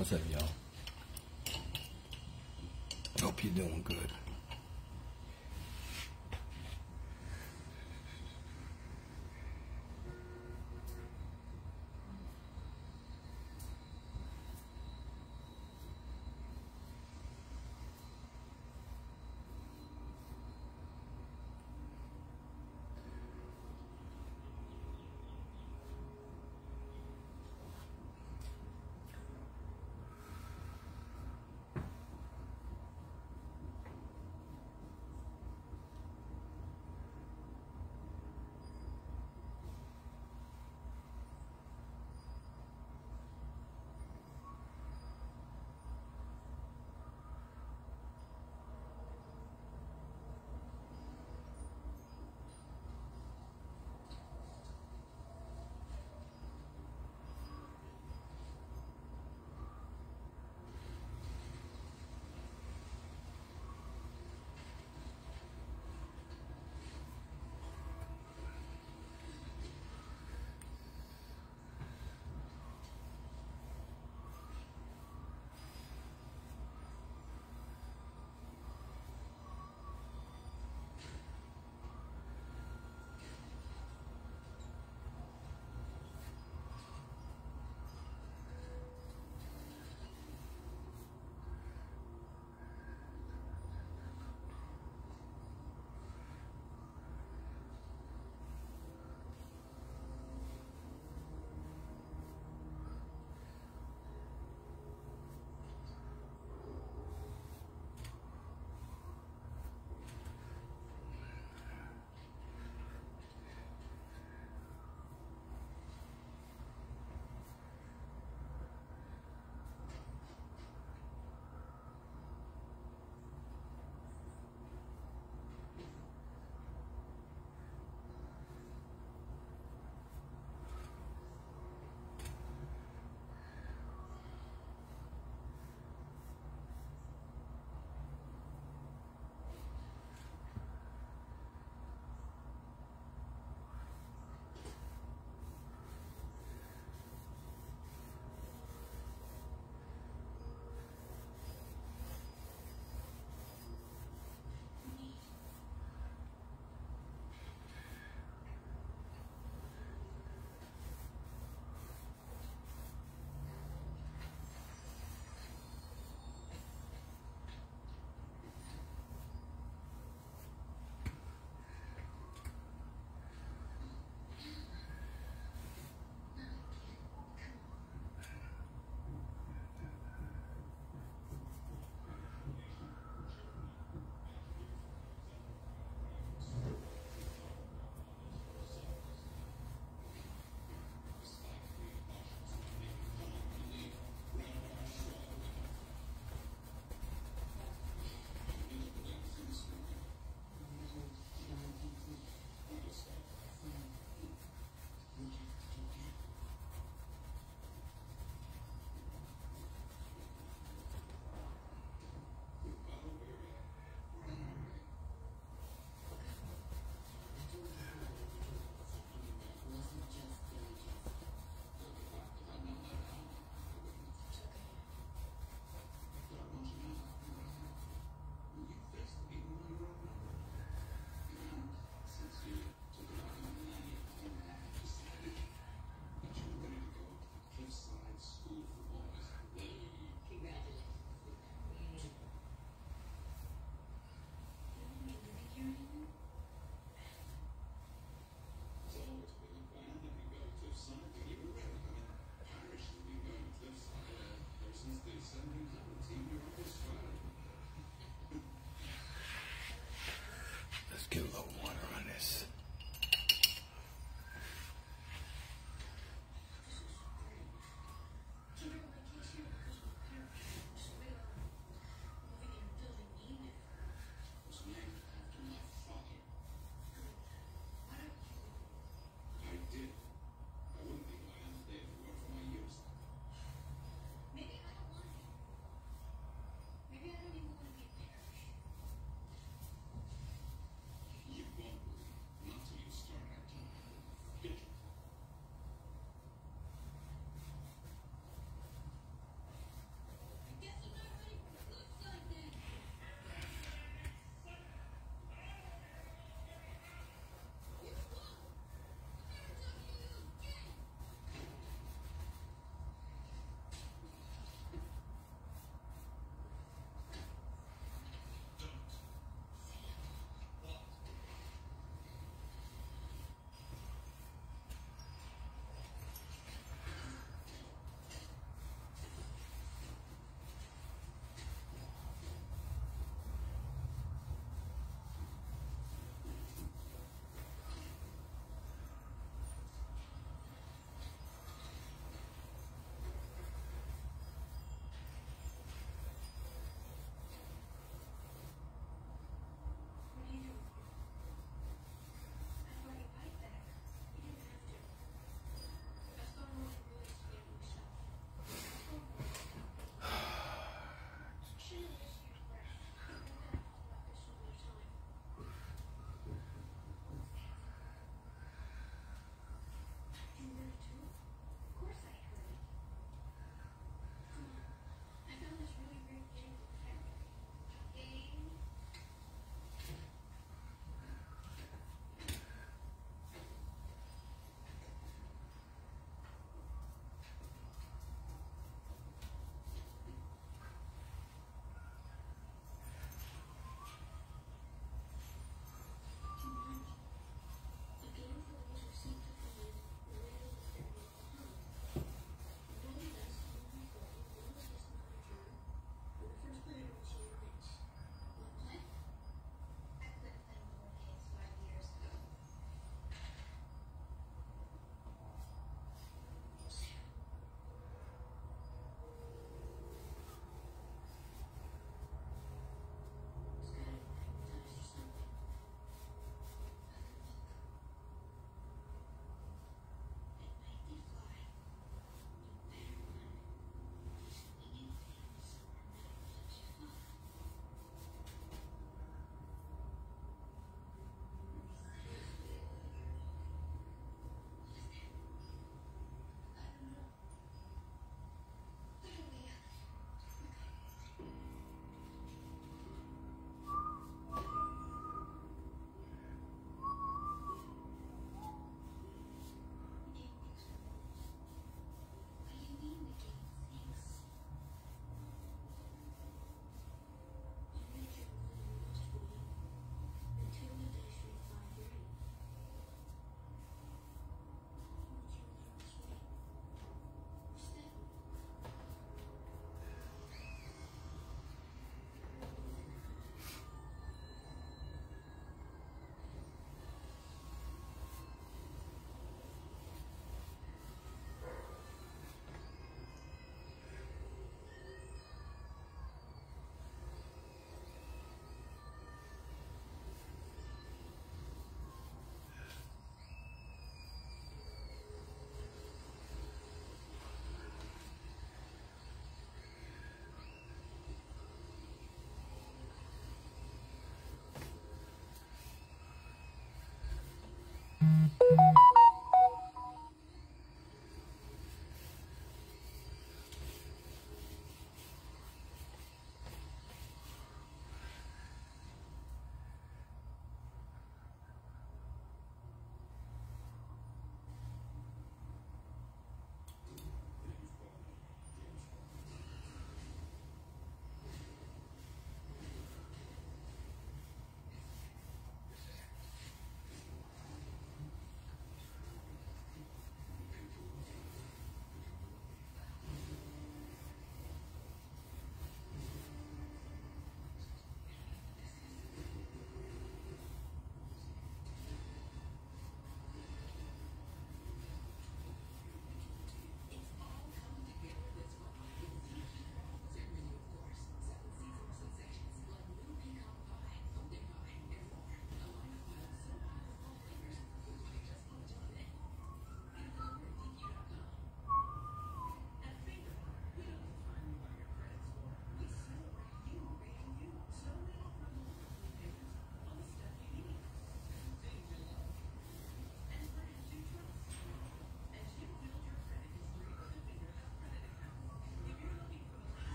What's up, y'all? Hope you're doing good.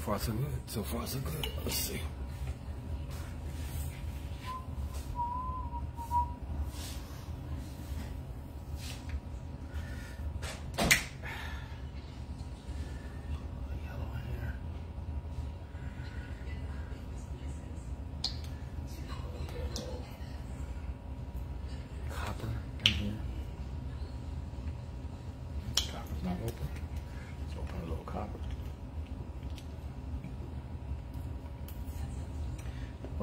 far so good. So far so good. Let's see.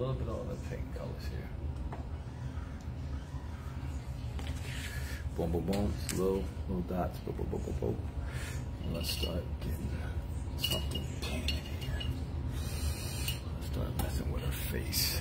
little bit of the pink colors here. Boom, boom, boom. It's little, little dots. Boom, boom, boom, boom, boom. Let's start getting something painted here. Let's start messing with her face.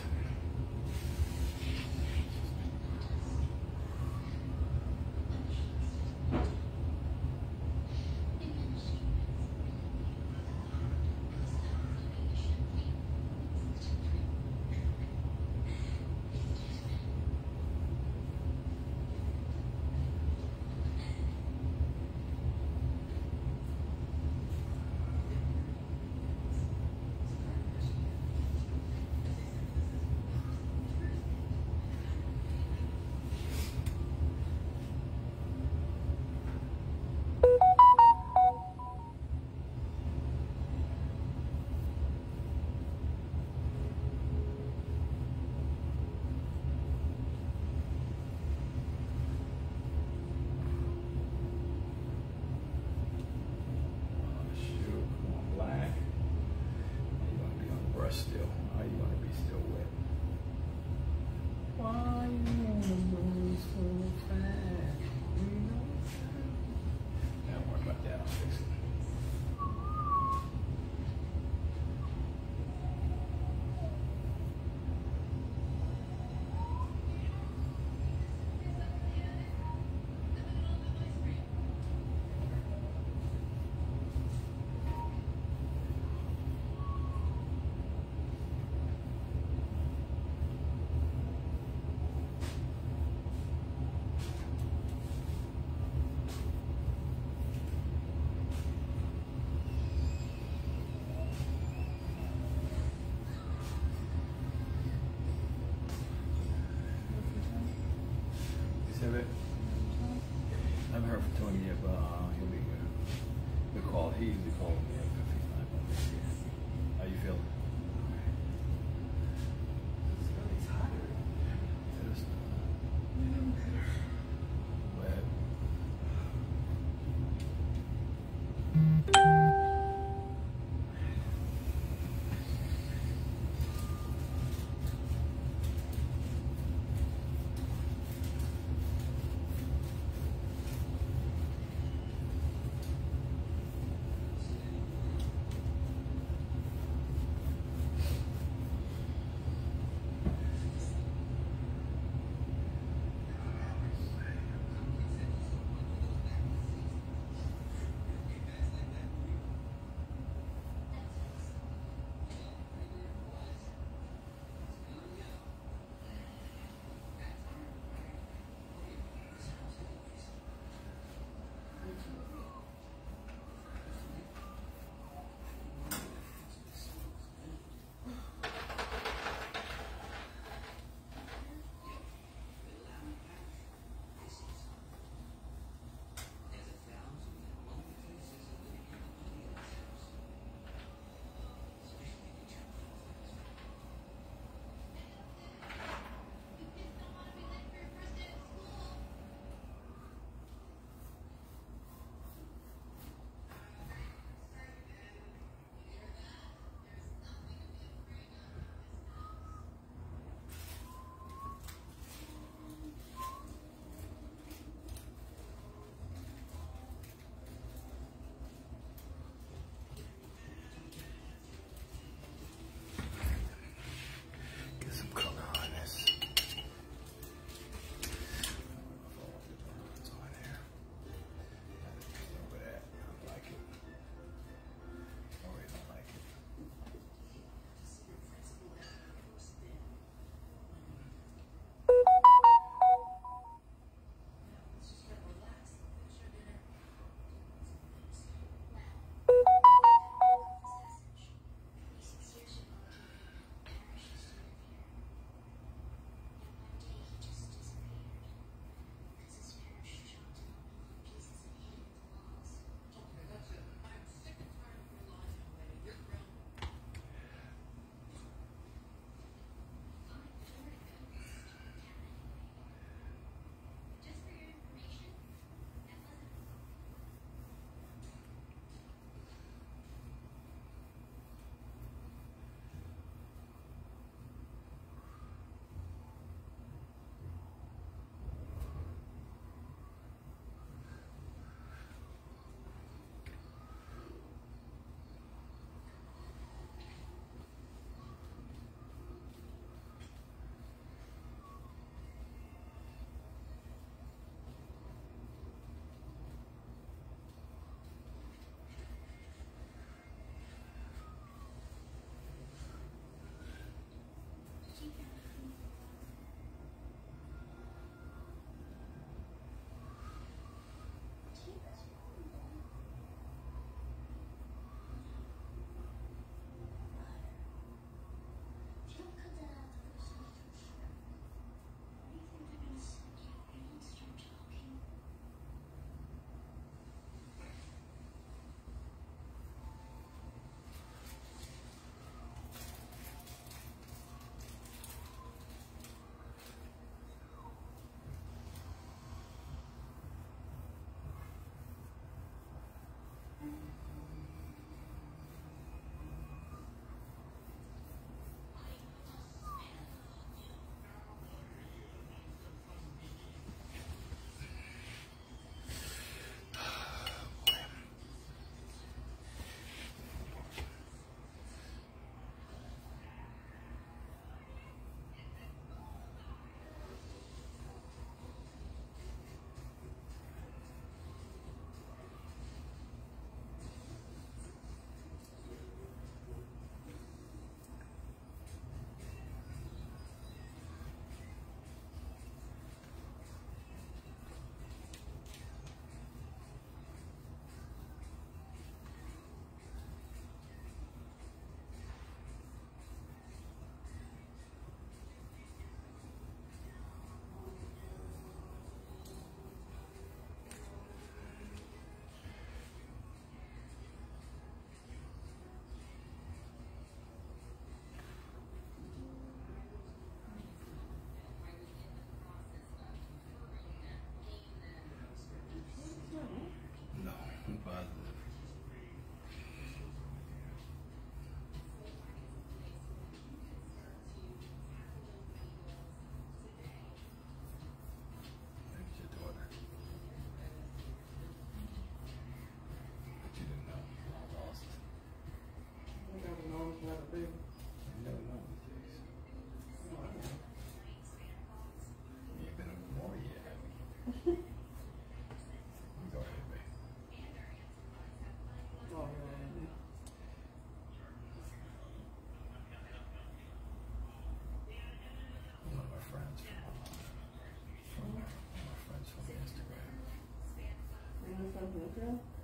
San Pedro?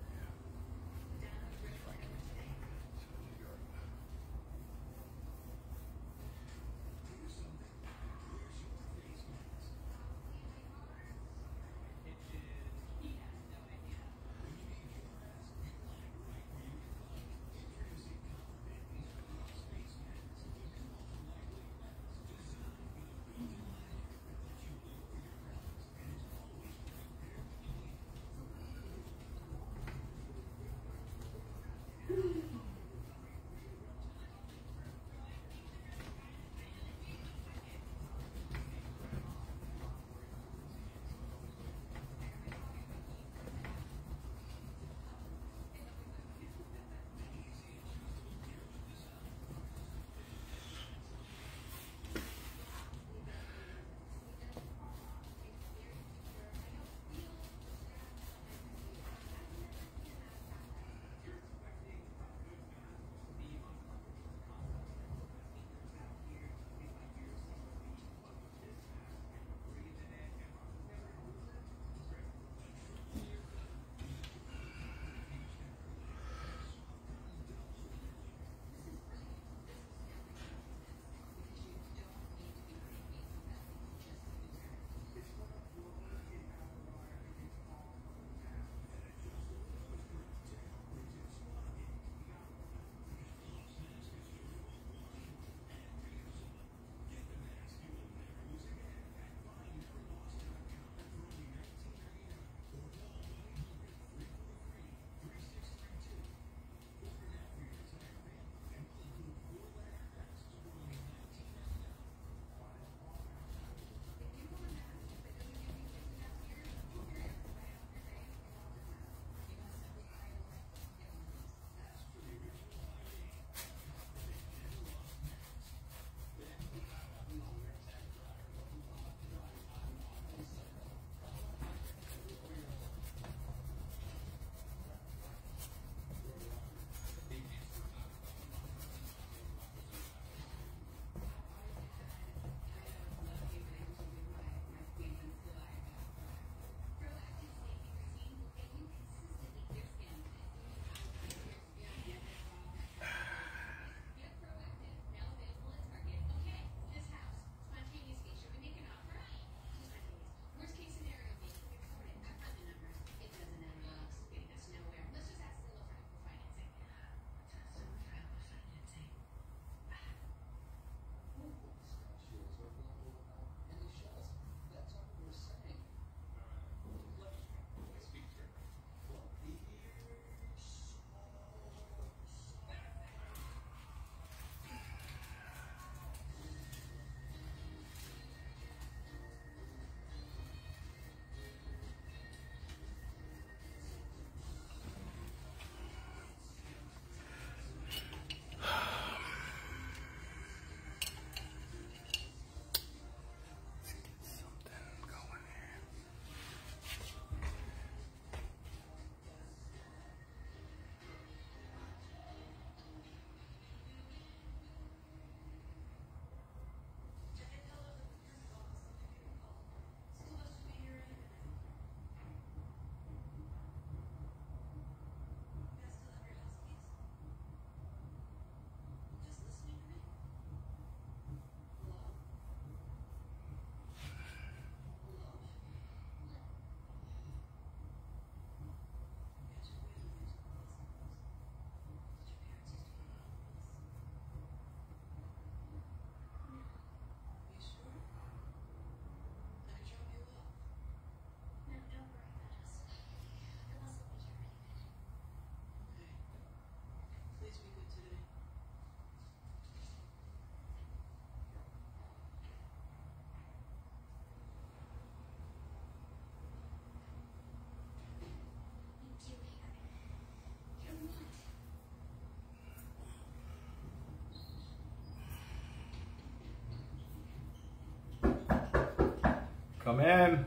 Come in.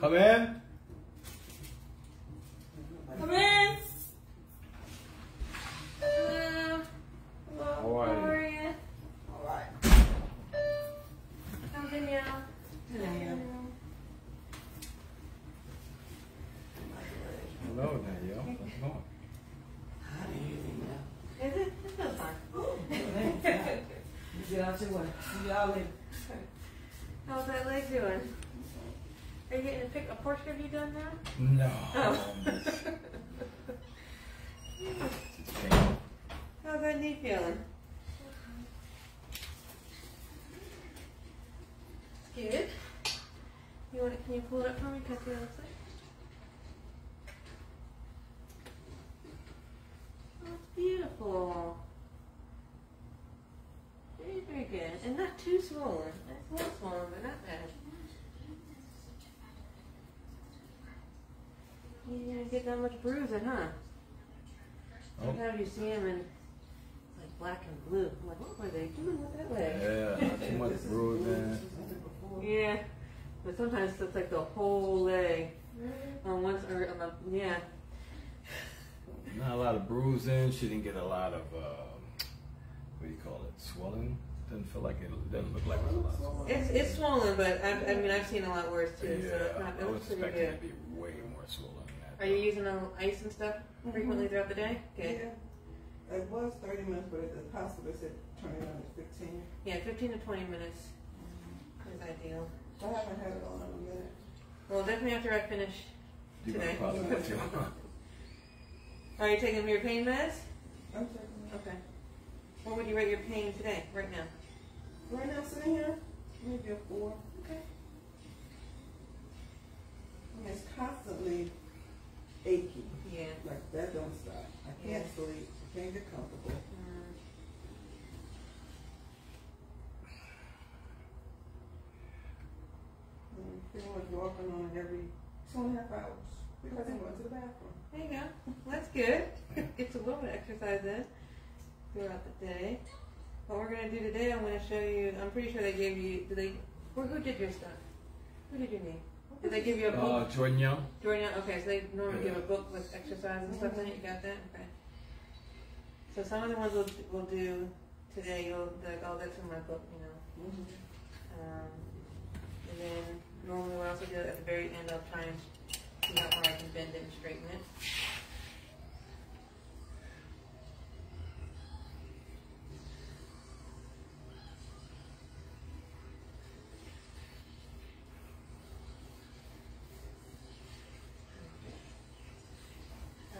Come in. Come in. Hello. Hello. How are you? How are you? All right. How's Danielle? Hello. Hello, Danielle. How's it going? Is it? It feels fine. You get out your way. See y'all later. How's that leg doing? Are you getting a pick a portion of you done now? No. Oh. How's that knee feeling? Good. You want it? Can you pull it up for me? Can I see what it looks like? Oh, it's beautiful. Very, very good. And not too swollen. It's a little swollen, but not bad. You didn't get that much bruising, huh? Oh. Sometimes you see them in like black and blue. I'm like, what were they doing with that leg? Yeah, not too much bruising. Yeah, but sometimes it's like the whole leg on one or on the yeah. Not a lot of bruising. She didn't get a lot of, uh, what do you call it, swelling. Doesn't feel like it, doesn't look like it was a lot of. It's it's swollen, but I, I mean I've seen a lot worse too. so it's Yeah, not, I was pretty expecting good. it to be way more swollen than that. Are you using ice and stuff frequently mm-hmm. throughout the day? Good. Yeah. It was thirty minutes, but at the hospital they said turn it on to fifteen. Yeah, 15 to 20 minutes mm-hmm. is ideal. I haven't had it on in a minute. Well, definitely after I finish. You today. probably want to. Are you taking your pain meds? I'm checking it. Okay. What would you rate your pain today, right now? Right now, sitting here, maybe a four. Okay. I mean, it's constantly achy. Yeah. Like that don't stop. I can't Yeah. sleep. I can't get comfortable. Mm. Much walking on every two and a half hours because I'm going to the bathroom. There you go. Well, that's good. Gets a little bit of exercise in throughout the day. What we're gonna do today, I'm gonna show you. I'm pretty sure they gave you. Did they? Who, who did your stuff? Who did your knee? Did they give you a book? Uh, Jordan Young? Jordan, okay, so they normally give a book with exercise and stuff in it. You got that? Okay. So some of the ones we'll, we'll do today, you'll like, oh, that's in my book, you know. Um, and then normally what I also do at the very end, I'll try and see how far I can bend it and straighten it.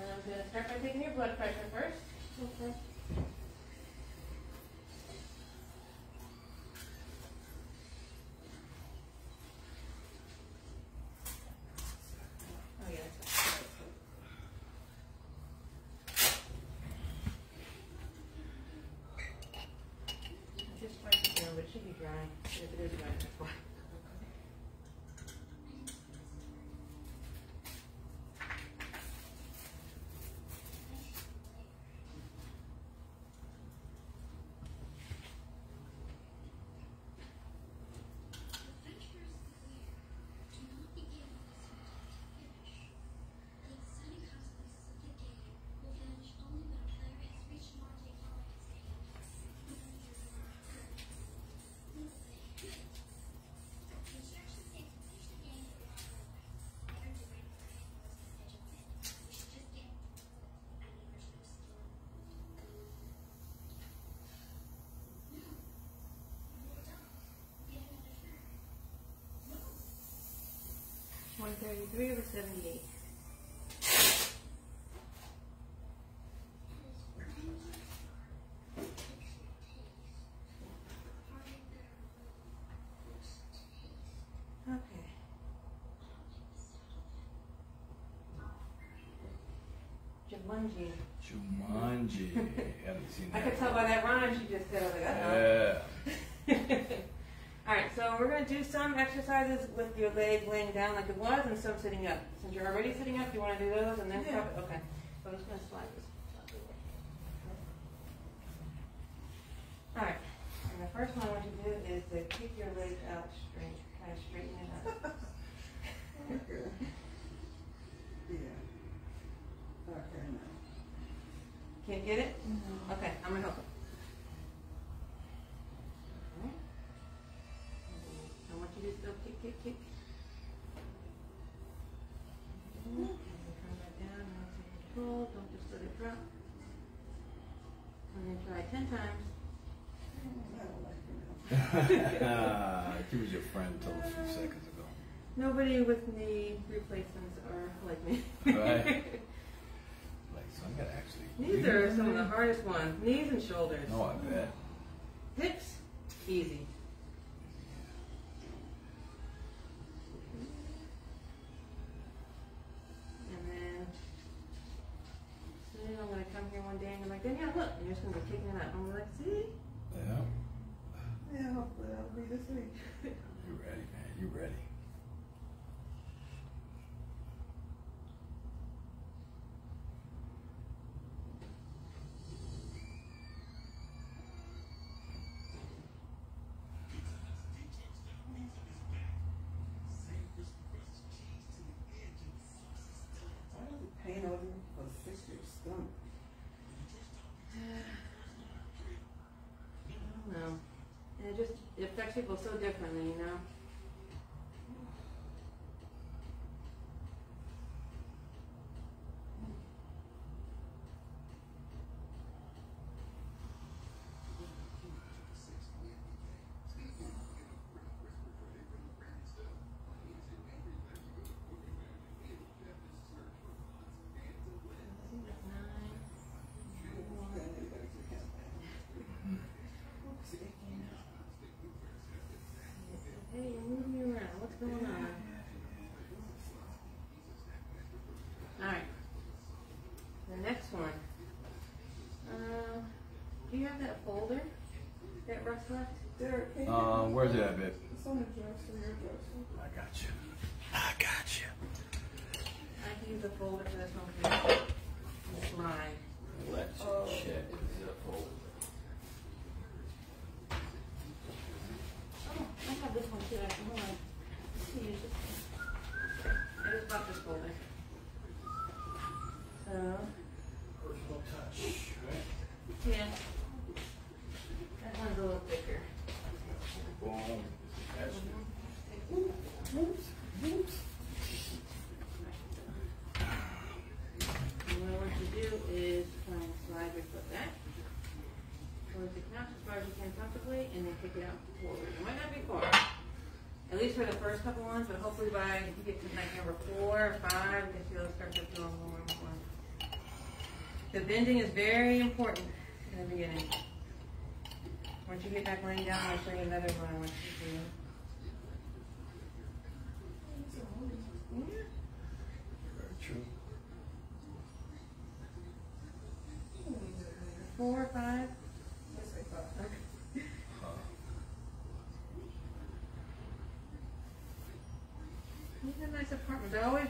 I'm gonna start by taking your blood pressure first. Okay. Oh yeah. Just wipe it down, but it should be dry. If it is dry, that's why. One thirty-three over seventy-eight. Okay. Jumanji. Jumanji. I could tell by that rhyme she just said. I was like, uh Yeah. All right, so we're going to do some exercises with your leg laying down like it was and some sitting up. Since you're already sitting up, do you want to do those and then Yeah. stop it? Okay. So I'm just going to slide this. All right. And the first one I want you to do is to keep your leg out straight. Okay, now. Can't get it? Okay, I'm gonna help you. Alright. I want you to still kick, kick, kick. And then Come back down, control, don't just let it drop. And then try ten times. I don't like it now. he was your friend until a few seconds ago. Nobody with knee replacements are like me. Right. Like, so I gotta actually. Knees are some of the hardest ones. Knees and shoulders. No, I bet. Hips, easy. And then, soon I'm gonna come here one day and I'm like, Danielle, look, and you're just gonna be kicking it up. I'm like, see? Yeah. Yeah, hopefully I'll be this week. You ready, man? You ready? Why does it pain over for six years stomach? I don't know. And it just, it affects people so differently, you know? Nine. Hey, you're moving me around. What's going on? Alright. The next one. Uh, do you have that folder that Russ left? Derek, can you? Um, where's it at, babe? It's on the dresser, your dresser. I got you. I got you. I can use the folder for this one. please. It's mine. Let's Oh. check the folder. Oh, I have this one too. I can, hold on. I can use this one. I just bought this folder. So, Personal touch, right? yeah. That one's a little thicker. Boom. That's And what I want you to do is try and slide your foot back towards the couch as far as you can comfortably, and then kick it out forward. It might not be far, at least for the first couple ones, but hopefully by if you get to like number four or five, you can feel it start to feel more and more. The bending is very important in the beginning. Once you get back laying down, I'll show you another one I want you to do. Yeah. Very true. Four or five? Let's say five. Okay. Huh. These are nice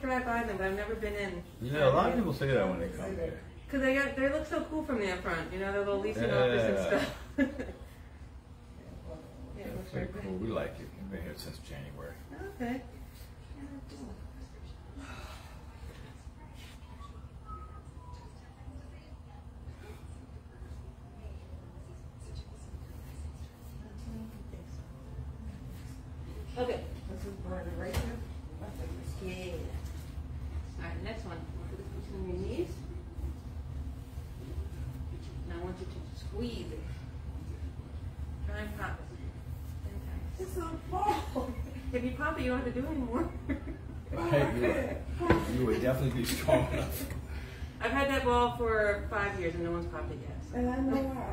apartments. I always drive by them, but I've never been in. Yeah, a lot of people say that when they come here. Cause they got, they look so cool from the up front. You know, their little leasing office and Yeah. stuff. yeah, it Yeah, looks very pretty good. cool. We like it. We've been here since January. Okay. Okay. This is part of the right here. I think it's Yeah. All right, next one. Put it between your knees. Now I want you to squeeze it. Try and pop it. Ten times. It's on fall. If you pop it, you don't have to do it anymore. Right, you would, you would definitely be strong enough. I've had that ball for five years and no one's popped it yet. so. And I know why.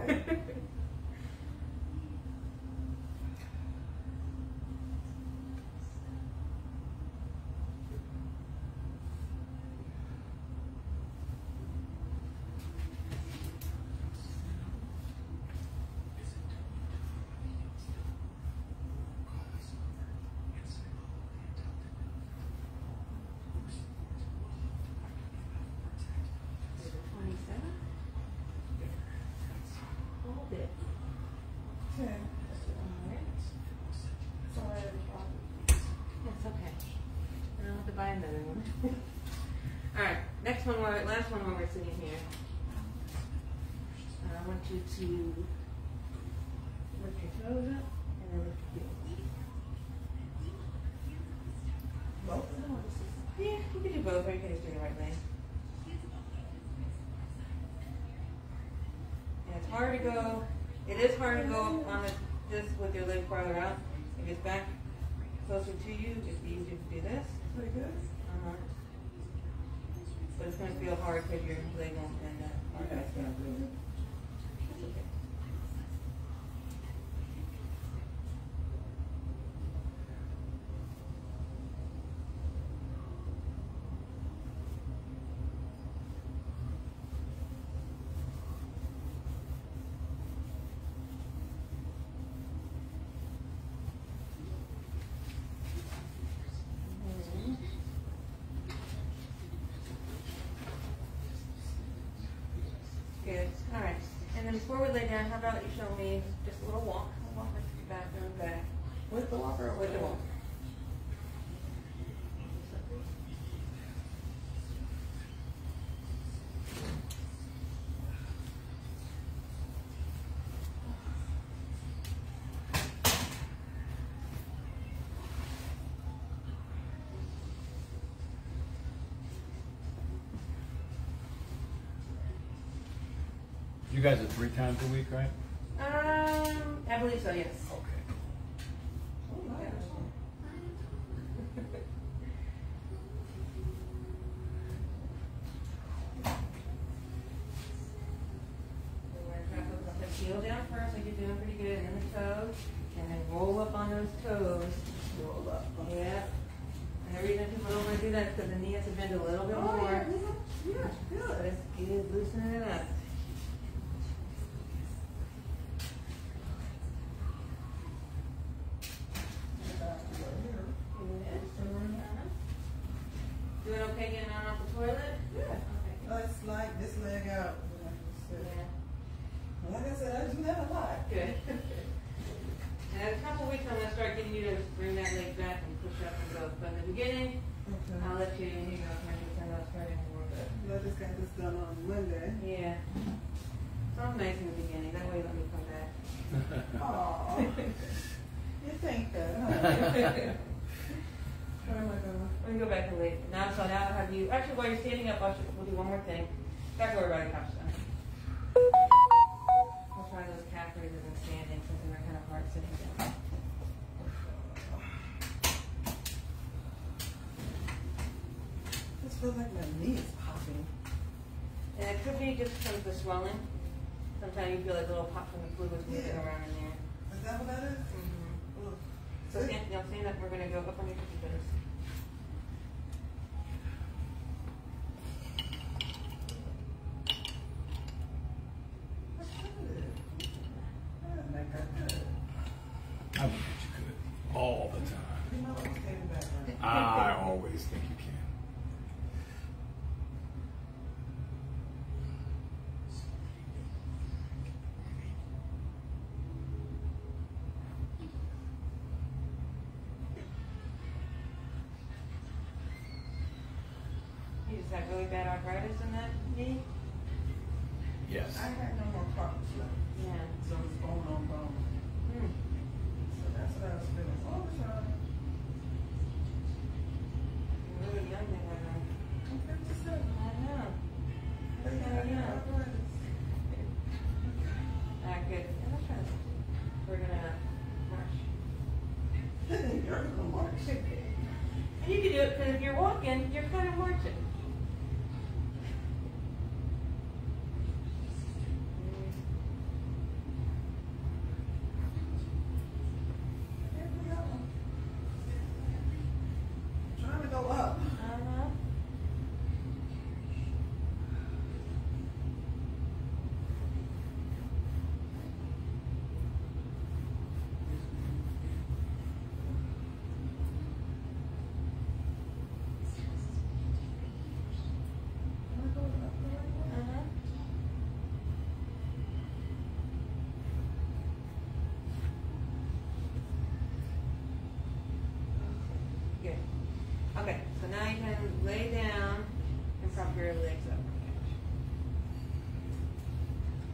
both are your hands the right way. And it's hard to go, it is hard to go on this with your leg farther out. If it's back closer to you, it's easier to do this. Pretty good. Uh-huh. But it's going to feel hard because your leg won't bend that far. then before we lay down, how about you show me just a little walk? I'll walk right to the bathroom back. With the walker or with the walker? guys are three times a week, right? Um, I believe so. Yes. really bad arthritis in that knee? Yes. Now you can lay down and prop your legs up.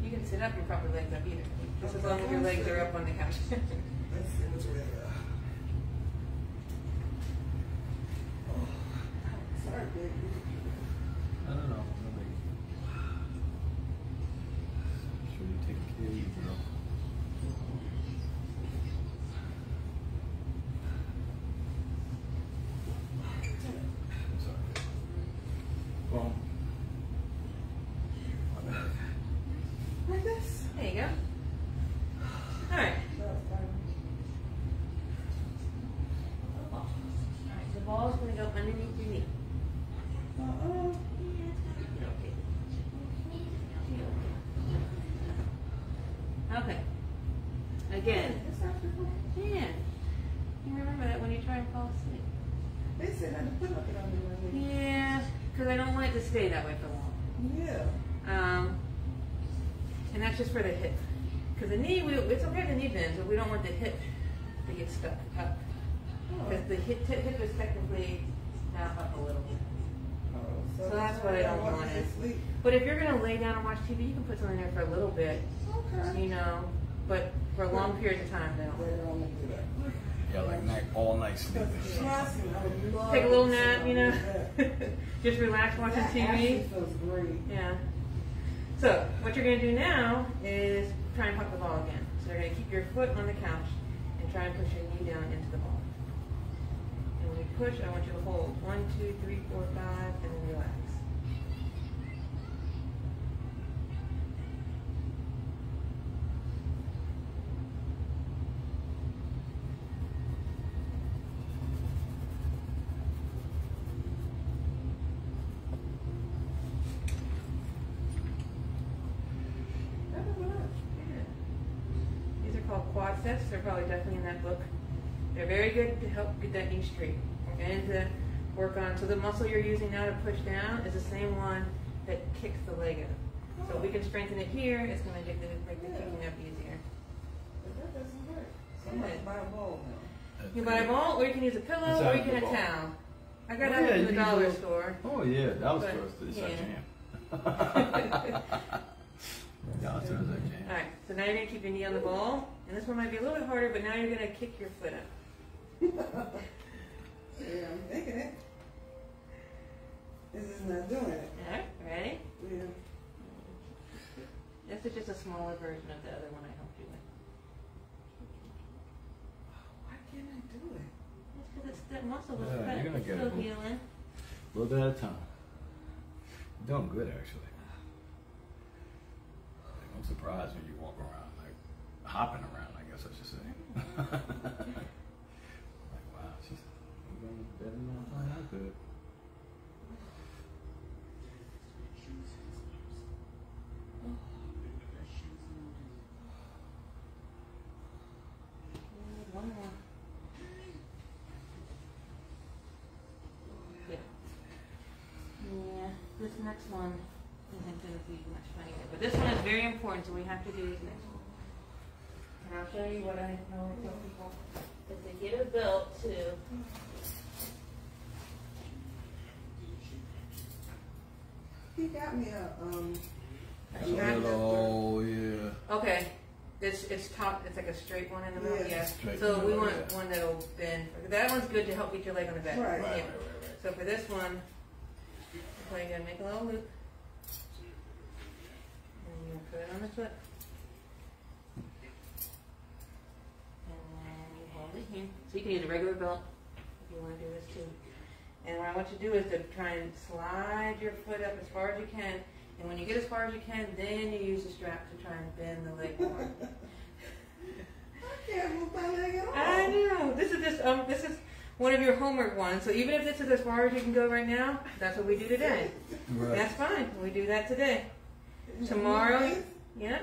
You can sit up and prop your legs up either, just as long as your legs are up on the couch. Alright. That's fine. Alright, the ball's gonna go underneath your knee. Okay. Again. It's actually cool. Yeah. You remember that when you try and fall asleep. They said I had to put up it under my. Yeah, because I don't want it to stay that way for long. Yeah. Um, and that's just for the hip. Because the knee, we, it's okay if the knee bends, but we don't want the hip to get stuck up. Oh. Because the hip, hip is technically now up a little bit. Oh, So that's what I don't want want to is- sleep. But if you're going to lay down and watch TV, you can put something there for a little bit, Okay. you know, but for a long periods of time, then. Later on, we'll do that. Yeah, like night, all night sleep. Because trust me, I would love Take a little nap, you know, just relax watching That TV. feels great. Yeah. So what you're going to do now is try and puck the ball again. So you're going to keep your foot on the couch and try and push your knee down into the ball. And when you push, I want you to hold one, two, three, four, five, and then relax. That was enough. These are called. They're probably definitely in that book. They're very good to help get that knee straight and to work on. So the muscle you're using now to push down is the same one that kicks the leg up. So if we can strengthen it here, it's going to make the, make the kicking up easier. But that doesn't hurt. So buy a ball now. You buy a ball, or you can use a pillow, or you can the a towel. I got Oh, that yeah, from the dollar go- store. Oh yeah, that was But, first. It's yeah. a jam. yeah, as soon as I can. All right, so now you're going to keep your knee on the ball, and this one might be a little bit harder, but now you're going to kick your foot up. Yeah, I'm thinking it. This is not doing it. All right, ready? Yeah. This is just a smaller version of the other one I helped you with. Why can't I do it? That's because it's that muscle was Yeah, cut. you're gonna get still it. healing. A little bit at a time. You're doing good actually. I'm surprised when you walk around, like hopping around. I guess I should say. like wow, she's better than I could. This next one isn't going to be much fun. But this one is very important, so we have to do this next one. And I'll show you what I normally tell people. Is to get a belt too. He got me a, um, A a Oh yeah. Okay. It's, it's top, it's like a straight one in the middle, Yeah. yeah. So in we want yeah. one that'll bend. That one's good to help get your leg on the back. Right. Yeah. Right, right, right, right. So for this one, what you're gonna make a little loop. And you're gonna put it on the foot. Then you hold it here. So you can use a regular belt if you wanna do this too. And what I want you to do is to try and slide your foot up as far as you can. And when you get as far as you can, then you use the strap to try and bend the leg more. I can't move my leg at all. I know. This is just um. This is one of your homework ones. So even if this is as far as you can go right now, that's what we do today. Right. That's fine. We do that today. Tomorrow, yeah.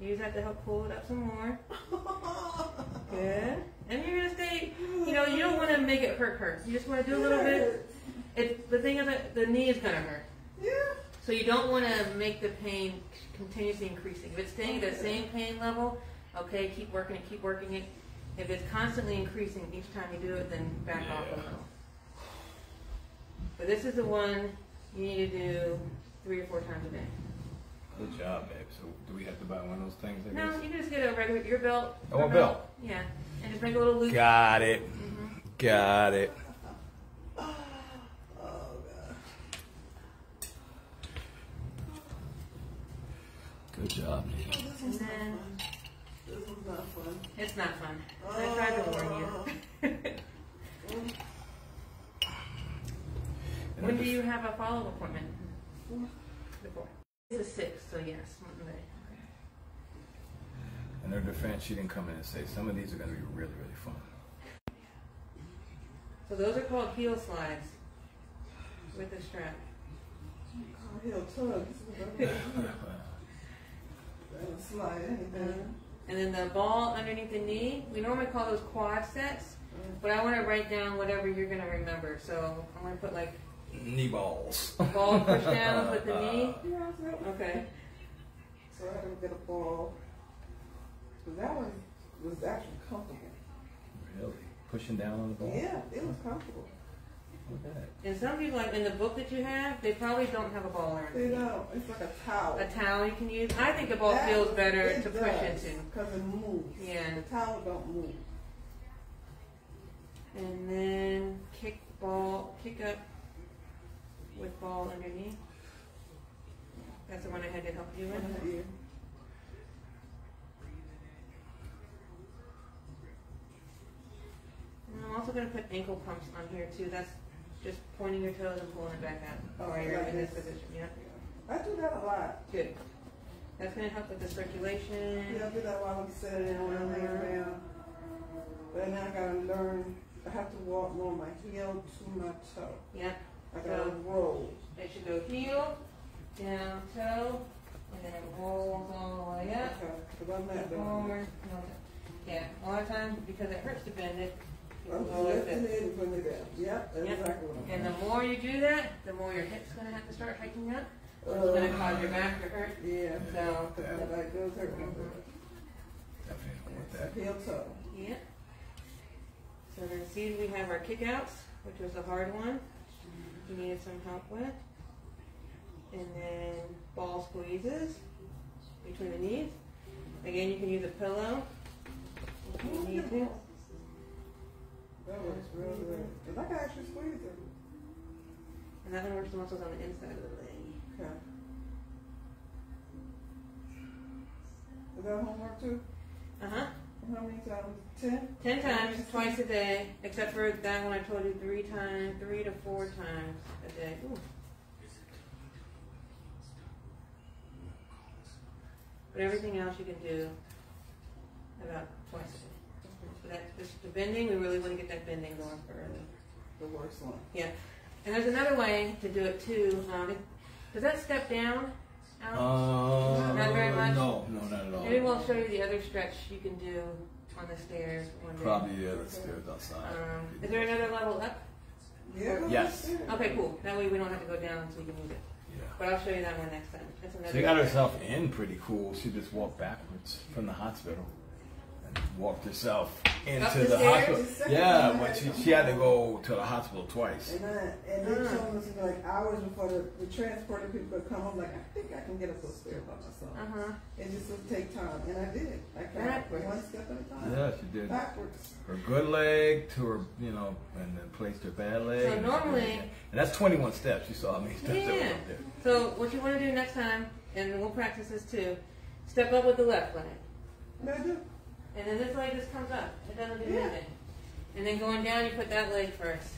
Use have to help pull it up some more. Good. And you're gonna stay. You know, you don't want to make it hurt. Hurt. You just want to do a little bit. It. The thing is that the knee is gonna hurt. Yeah. So you don't want to make the pain continuously increasing. If it's staying at the same pain level, okay, keep working it, keep working it. If it's constantly increasing each time you do it, then back off a Yeah. little. But this is the one you need to do three or four times a day. Good job, babe. So do we have to buy one of those things? I No, guess? you can just get a regular your belt. Oh, a belt. Yeah, and just make a little loop. Got it. Mm-hmm. Got it. Oh god. Good job, Nikki. Oh, this And then. This was not fun. it's not fun. I tried to warn you. Oh. when do you have a follow-up appointment? Before. It's a six, so yes. Monday. In her defense, she didn't come in and say some of these are going to be really, really fun. So those are called heel slides with the strap. Oh, heel tug. This is what I'm doing. That'll slide anything. Uh-huh. And then the ball underneath the knee, we normally call those quad sets, uh-huh. but I want to write down whatever you're going to remember. So I'm going to put like Knee balls. ball push downs with the knee. Yeah, Okay. so I had to get a ball. But that one was actually comfortable. Really? Pushing down on the ball? Yeah, it was comfortable. Okay. And some people, like in the book that you have, they probably don't have a ball or anything. They don't. it's like a towel. a towel you can use. I think a ball feels better to push into. Because it moves. Yeah. The towel don't move. And then kick ball, kick up with ball underneath. That's the one I had to help you with. Yeah. And I'm also going to put ankle pumps on here too. That's just pointing your toes and pulling it back out. Oh, While you're like in this position. Yeah. I do that a lot. Good. That's going to help with the circulation. Yeah, I do that while I'm sitting I'm laying down. But now I gotta learn, I have to walk more my heel to my toe. Yeah. So- roll. It should go heel, down toe, and then it rolls all the way up. Okay, because I'm not doing Forward. No, Yeah, a lot of times because it hurts to bend it. I'm lifting it and putting it down. Yep, that's Yep. exactly what I'm And the more you do that, the more your hip's gonna have to start hiking up. Which is gonna cause your back to hurt. Yeah, So, because my back does hurt. Definitely don't want that. Heel toe. yeah. So then see we have our kickouts, which was a hard one. You needed some help with. And then ball squeezes between the knees. Again, you can use a pillow if you need to. That works real good. Cause I can actually squeeze it. And that one works the muscles on the inside of the leg. Okay. Is that homework too? Uh huh. How many times? Ten? Ten times, twice a day, except for that one I told you three times, three to four times a day. Ooh. But everything else you can do about twice a day. So that, this, the bending, we really want to get that bending going further. The worst one. Yeah. And there's another way to do it too. Um, does that step down? Alex? Uh, Not very much? No, no, not at all. Maybe we'll show you the other stretch you can do on the stairs one day. Probably yeah, the stairs outside. Um, is there another level up? Yeah. Yes. Okay, cool. That way we don't have to go down so we can move it. Yeah. But I'll show you that one next time. That's another. She got herself in pretty cool. She just walked backwards from the hospital and walked herself into the, the hospital. Yeah, but she, she had to go to the hospital twice. And I, and they told us like hours before the, the transporter people could come. I'm like, I think I can get up those stairs by myself. Uh huh. It just would take time, and I did. I came up Backwards. one step at a time. Yeah, she did. Backwards. Her good leg to her, you know, and then placed her bad leg. So normally- and that's 21 steps. You saw how many steps there Yeah. up there. So what you want to do next time, and we'll practice this too. Step up with the left leg, No, I do. And then this leg just comes up. It doesn't do Yeah. anything. And then going down, you put that leg first.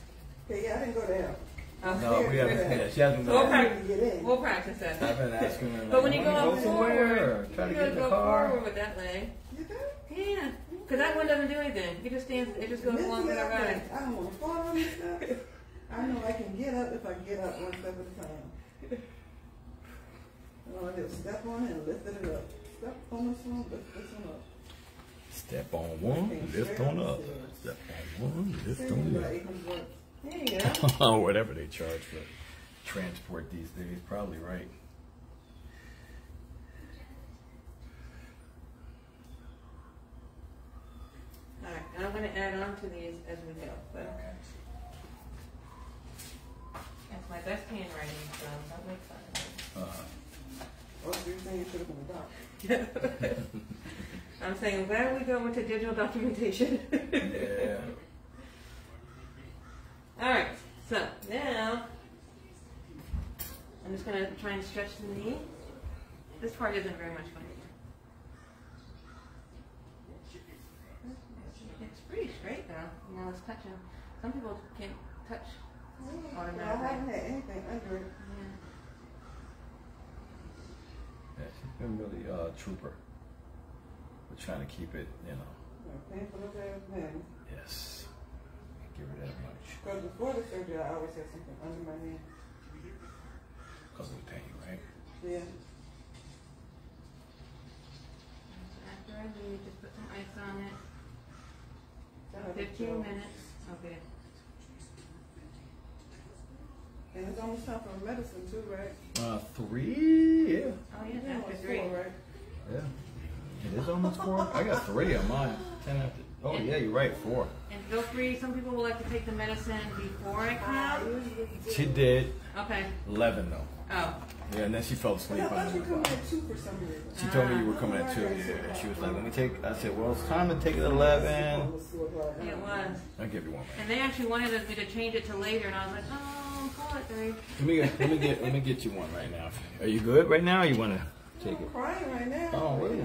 Okay, yeah, I didn't go down. Okay. Oh. No, we haven't. Yeah, she hasn't We'll done. it. I need to get in. We'll practice that. I've been asking her. Like, But when you go "Wanna up somewhere? forward, Try to get gotta in the go car. forward with that leg. You? Yeah, because that one doesn't do anything. It just stands. It just goes along for Mentally, the I'm ride. like, I don't want to fall on this stuff. I know I can get up if I get up one step at a time. Oh, I just step on it and lift it up. Step on this one, lift this one up. Step on one, lift on up. Step on one, lift on up. Aiken's work. There you go. Whatever they charge for transport these days, probably right. All right, and I'm going to add on to these as we go. But that's my best handwriting, so don't make fun of me. Uh, Oh, you're send you to the doctor. I'm saying, I'm glad we go into digital documentation. Yeah. All right, so now I'm just gonna try and stretch the knee. This part isn't very much fun. It's pretty straight though. You know, it's touching. Some people can't touch. Well, I haven't had anything under it. Yeah. Yeah, she's been really uh, trooper. We're trying to keep it, you know. Painful as hell, man. Yes. Give her that much. Because before the surgery, I always had something under my knee. Because of the pain, right? Yeah. After I leave, just put some ice on it. I have 15 minutes. Okay. And it's almost time for medicine too, right? Uh, three? Yeah. Oh yeah, Yeah, after three. four, right? Yeah. It is almost four. I got three on mine. Ten after. Oh, yeah, you're right. Four. And feel free. Some people will like to take the medicine before I I come. She did Okay. 11, though. Oh. Yeah, and then she fell asleep. I thought you the come at two for some reason. She told me you were coming at 2. Yeah. She was like, let me take. I said, well, it's time to take it at 11. It was. I'll give you one. And they actually wanted me to change it to later, and I was like, oh, call it three. Let me get, let me get let me get you one right now. Are you good right now? Or you want to take I'm it? crying right now. Oh, really?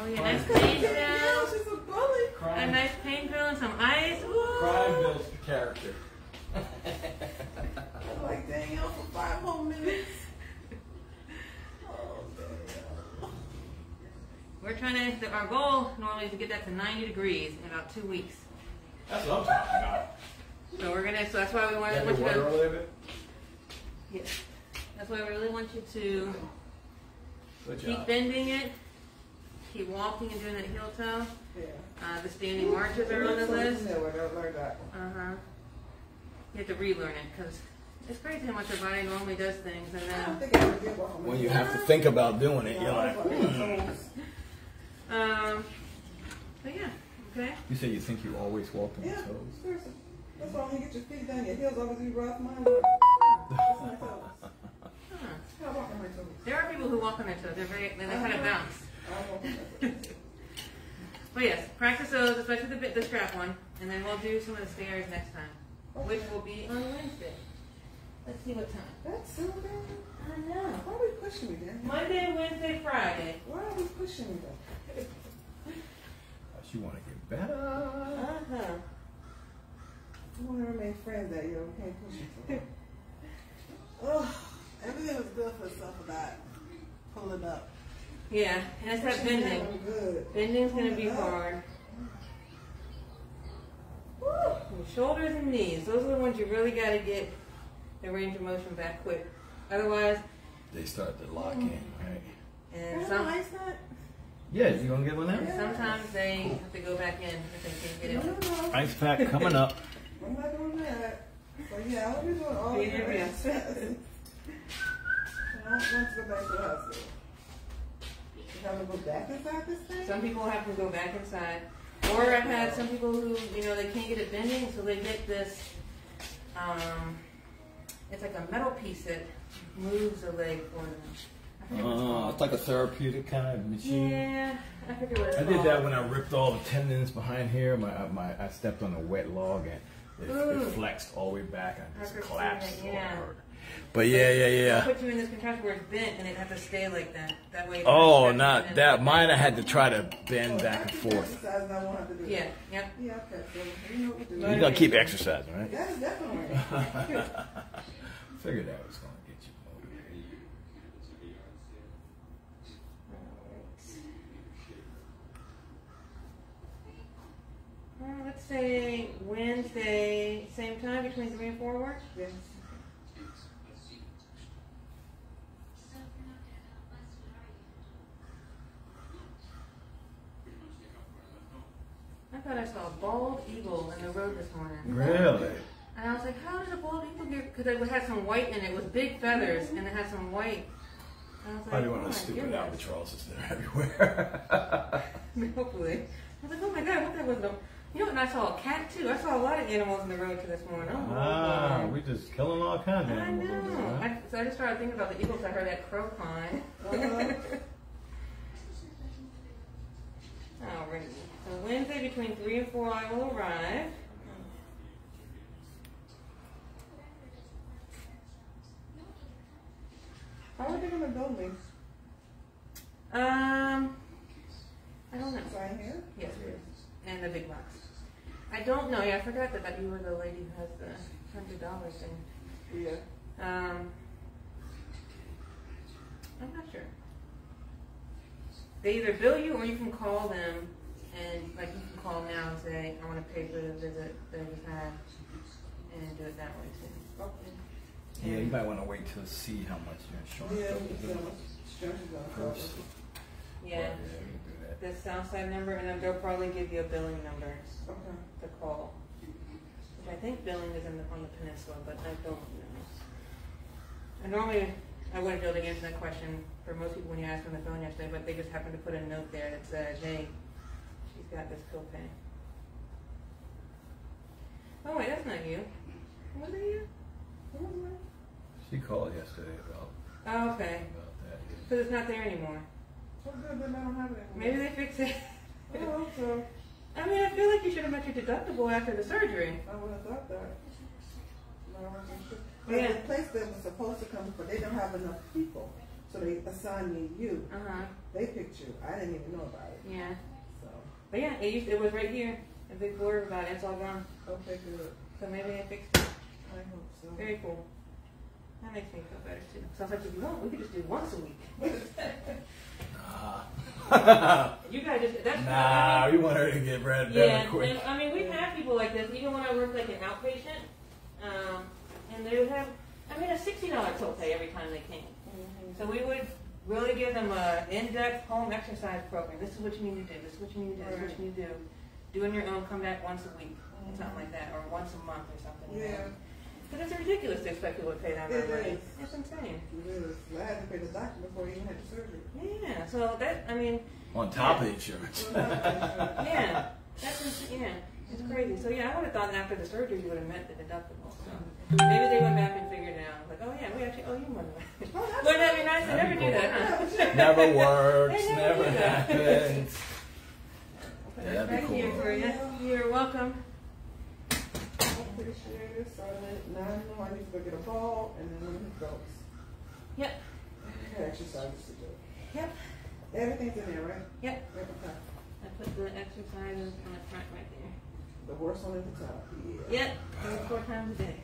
Oh yeah, nice pain Yeah, she's a bully. A nice pain pill and some ice. Woo. builds character. I'm like, Danielle, for five more minutes. Oh, Danielle. We're trying to. Our goal normally is to get that to 90 degrees in about two weeks. That's what I'm talking about. So we're gonna. So that's why we wanted Got want you water to. a little bit? Yes. That's why we really want you to Good keep job. bending it, keep walking and doing that heel toe. Yeah. Uh, the standing marches are on the list. Yeah, I learned that. Uh huh. You have to relearn it because it's crazy how much your body normally does things, and I don't then think I ever did walk on my When you have to think about doing it, you're like, hmm. um. But yeah. Okay. You say you think you always walk on your Yeah, toes? seriously. That's why when you get your feet down, your heels always be rough. Mine are. That's my toes. Huh. I walk on my toes. There are people who walk on their toes. They're very. They kind of bounce. I walk on my toes. But yes, practice those, especially the bit, the strap one, and then we'll do some of the stairs next time, which will be on Wednesday. Let's see what time. That's so bad. I know. Why are we pushing me, Dan? Monday, Wednesday, Friday. Why are we pushing me, though? She want to get better. Uh huh. I want to remain friends that year. We can't push each other. Ugh. Everything was good for some of that. Pulling up. Yeah, and it's that Pushing bending. I'm. Bending's gonna be hard. Woo! Your shoulders and knees. Those are the ones you really gotta get the range of motion back quick. Otherwise, They start to lock in, right? and Can I some, ice that? Yeah, you gonna get one and now? sometimes they have to go back in if they can't get it. no, no. Ice pack coming up. I'm not doing that. So yeah, I'll be doing all the there, I don't want to go back to the hospital. You have to go back inside this thing? Some people have to go back inside. Or I've had some people who, you know, they can't get it bending, so they get this, um, it's like a metal piece that moves the leg for them. I it's Uh, it's like a therapeutic kind of machine. Yeah, I forget what it's I called. did that when I ripped all the tendons behind here. My, uh, my, I stepped on a wet log and it, it flexed all the way back and I just remember collapsed. seeing it, yeah. forward. But yeah, yeah, They'll yeah. put you in this contraction where it's bent and it have to stay like that. That way. Oh, not bent. that. Mine, I had to try to bend Oh, back and forth. exercising, I won't to do Yeah, yep. Yeah, okay, so you know what to. You gotta keep exercising, right? That is definitely. Figured that was gonna get you motivated. Uh, let's say Wednesday, same time between three and four work. Yes. I thought I saw a bald eagle in the road this morning. Really? And I was like, how did a bald eagle get? Because it had some white in it. It was big feathers, and it had some white. And I was like, Probably one oh of those my stupid goodness. albatrosses that are everywhere. Hopefully. I was like, oh my god, what that was? No. You know, and I saw a cat too. I saw a lot of animals in the road to this morning. Oh, Ah, Lord. we just killing all kinds of I animals. there, know. I, so I just started thinking about the eagles. I heard that crow crying. Uh-huh. Alrighty. So Wednesday between three and four, I will arrive. How are they gonna bill me? Um, I don't know. Sign here? Yes, is. And the big box. I don't know. Yeah, I forgot that, that you were the lady who has the hundred dollars thing. Yeah. Um, I'm not sure. They either bill you or you can call them and like you can call now and say, I want to pay for the visit that I just had and do it that way too. Okay. Yeah, you might want to wait to see how much your insurance Yeah, is. you know, insurance is gonna cover. First. Yeah. Yeah, you can do that. The Southside number and then they'll probably give you a billing number Okay. to call. Which I think billing is in the, on the peninsula, but I don't know. And normally I wouldn't be able to answer that question for most people when you asked on the phone yesterday, but they just happened to put a note there that said, hey, she's got this copay. Oh wait, that's not you. Was it you? Who was it? She called yesterday about, Oh, okay. about that. Because it's not there anymore. So good, then I don't have it Maybe they fixed it. Oh, so I mean, I feel like you should have met your deductible after the surgery. I would have thought that. No, sure. Yeah. But the place that was supposed to come, but they don't have enough people. So they assigned me you. Uh huh. They picked you. I didn't even know about it. Yeah. So, But yeah, it, used, it was right here. A big blurb about it. It's all gone. okay, good. So maybe they fixed it. I hope so. Very cool. That makes me feel better too. Sounds like if you want, we could just do once a week. Nah. You guys just that's nah, I we want her to get red mean, better yeah. quick. And, I mean, we've had people like this. Even when I worked like an outpatient, um, and they would have, I mean, a sixty dollar copay every time they came. So we would really give them a in-depth home exercise program. This is what you need to do. This is what you need to do. This is what you need to do. Do on your own. Come back once a week, something like that, or once a month or something. you know? Yeah, Because it's ridiculous to expect people to pay that much It money. is. It's insane. it is. I had to pay the doctor before you even had the surgery. Yeah. So that I mean, On top of insurance. Yeah, that's ins- yeah, it's crazy. So yeah, I would have thought after the surgery you would have met the deductible. So maybe they went back and figured it out. Like, oh yeah, we actually owe you money. Oh, Wouldn't that be nice? They never do that, huh? never works, never never happens. Put Yeah, that'd be right here for you. You're welcome. I appreciate it. So now I I need to go get a ball and then one of his belts. Yep. Okay, exercises to do. Yep. Everything's in there, right? Yep. Yep, okay. I put the exercises on the front right there. The worst one at the top. Yeah. Yep. Three, four times a day.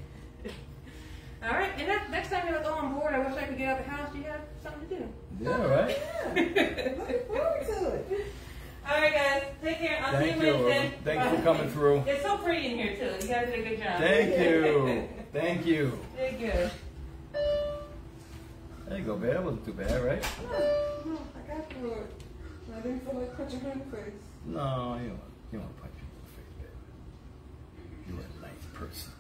All right. And that, next time you're like, oh, I'm bored. I wish I could get out the house. You have something to do. Yeah, right? Yeah. Looking forward to it. All right, guys. Take care. I'll Thank see you you. Wednesday. Thank you for coming through. It's so pretty in here too. You guys did a good job. Thank you. Thank you. Very good. There you go, babe. That wasn't too bad, right? No, no, I got through it. I didn't feel like punching her in the face. No, you don't, you don't punch people in the face, babe. You're a nice person.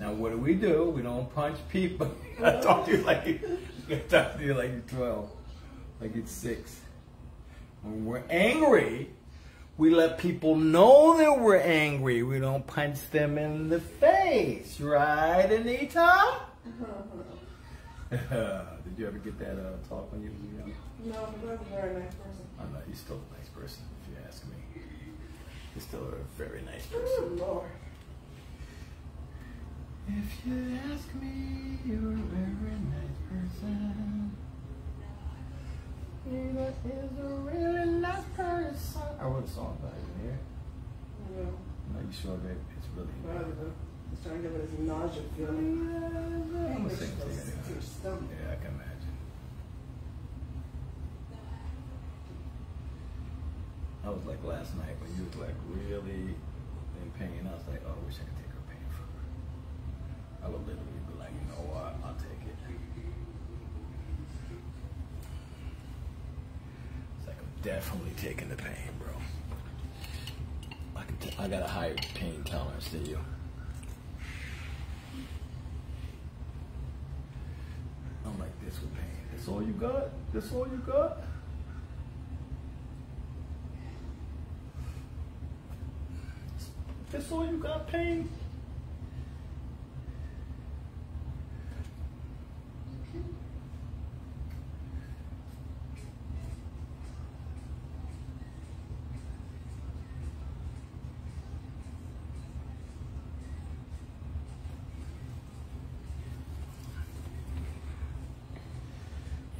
Now, what do we do? We don't punch people. I talk to you like you, I talk to you like you're 12, like you're six. When we're angry, we let people know that we're angry. We don't punch them in the face, right, Anita? Did you ever get that uh, talk when you were young? No, but that's a very nice person. I know. You're still a nice person, if you ask me. You're still a very nice Oh, person. Lord. If you ask me, you're a very nice person. Eva is a really nice person. I wrote a song about it here. Yeah, Are you sure, babe? It's really. but I don't know. Just trying to give it this nausea feeling. I'm gonna sing to you. sick to your stomach. Yeah, I can imagine. I was like last night when you was like really in pain. I was like, oh, I wish I could take her pain from her. I would literally be like, you know what? I'll take it. It's like I'm definitely taking the pain, bro. I can. T- I got a higher pain tolerance than you. I'm like this with pain. That's all you got? That's all you got? That's all you got pain.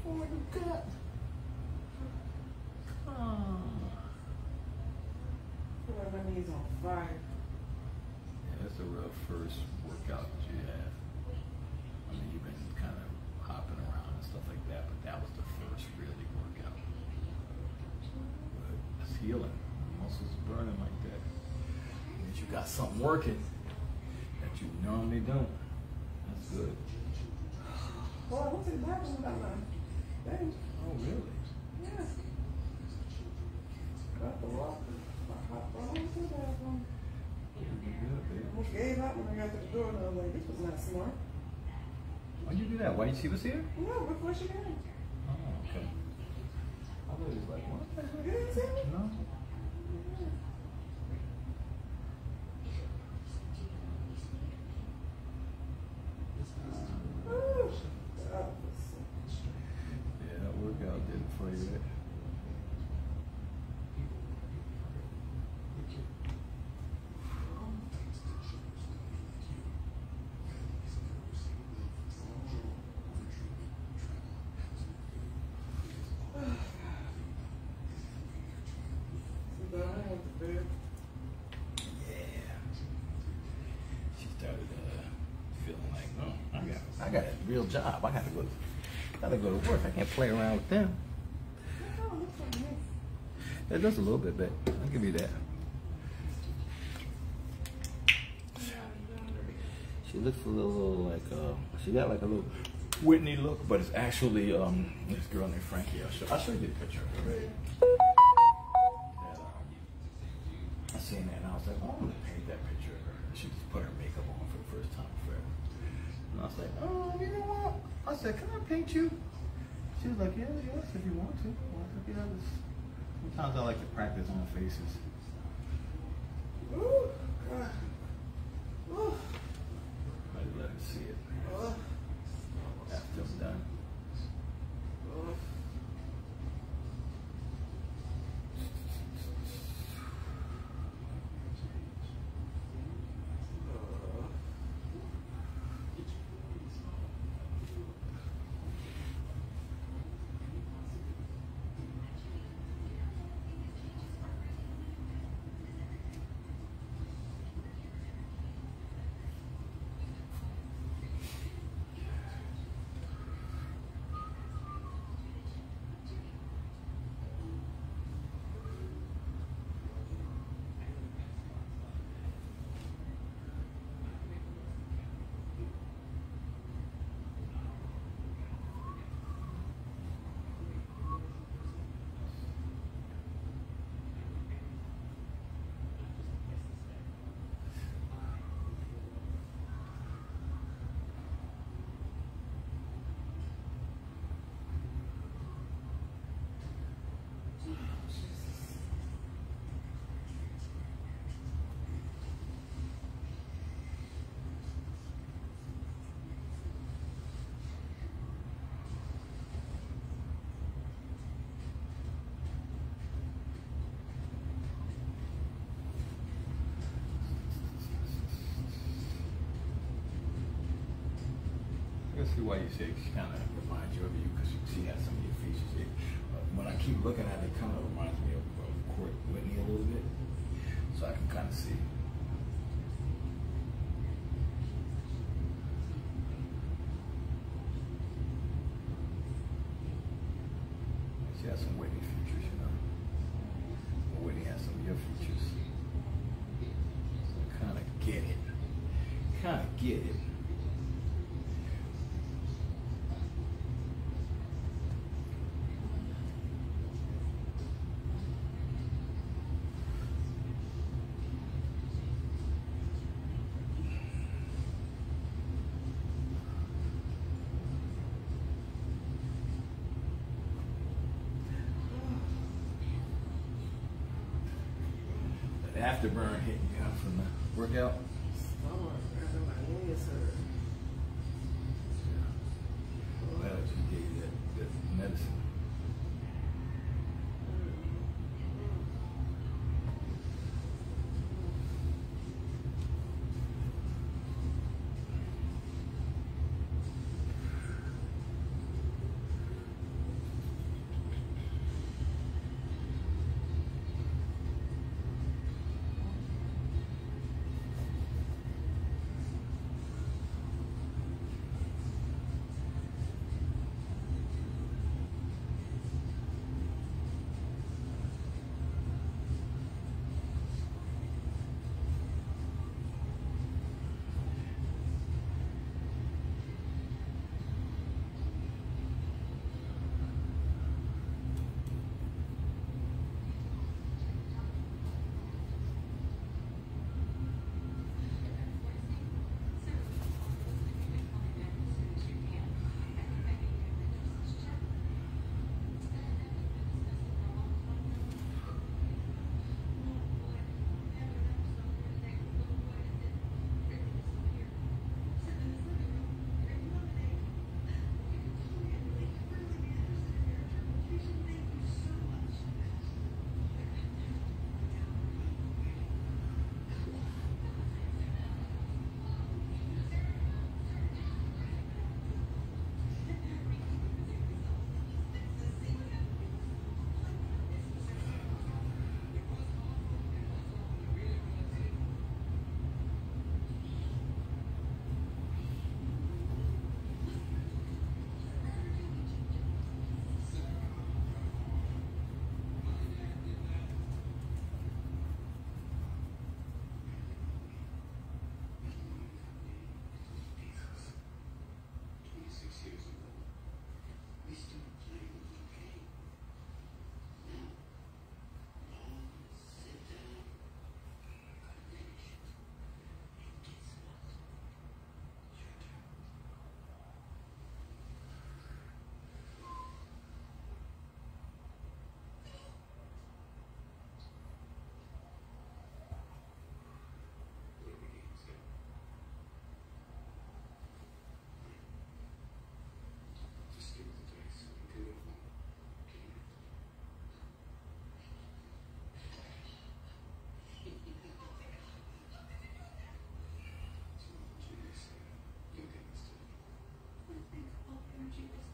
All you got. Come feel like my knees on fire. Yeah, that's a real first workout that you had. I mean, you've been kind of hopping around and stuff like that, but that was the first really workout. But it's healing. The muscles burning like that. Means you got something working that you normally don't. That's good. Boy, what's it happening with my thing? Oh, really? Yeah. Got the. I hopped right on to the bathroom. Good, babe. Almost gave up when I got to the door and I was like, this was not smart. Why'd you do that? Why she was here? No, before she came. Oh, okay. I was like, what? You didn't see me? No. Woo. That was- Yeah, that workout did it for you. Right? So then I went to bed. Yeah. She started uh, feeling like, oh, I got, I got a real job. I got to go, got to go to work. I can't play around with them. It does a little bit, but I'll give you that. She looks a little like uh, she got like a little Whitney look, but it's actually um this girl named Frankie. I'll show, I'll show you the picture of her. That, um, I seen that and I was like, oh, I'm gonna paint that picture of her. She just put her makeup on for the first time forever. And I was like, oh, you know what? I said, can I paint you? She was like, yeah, yes, if you want to. I was like, yeah, just- Sometimes I like to practice on faces. Ooh. God. Ooh. I let her see it Oh. after I'm done. Oh. I can see why you say she kind of reminds you of you because she has some of your features. It, uh, when I keep looking at it, it kind of reminds me of, of Court Whitney a little bit. So I can kind of see. She has some Whitney features, you know. Well, Whitney has some of your features. Kind of get it. Kind of get it. Afterburn hitting you from the workout. Jesus.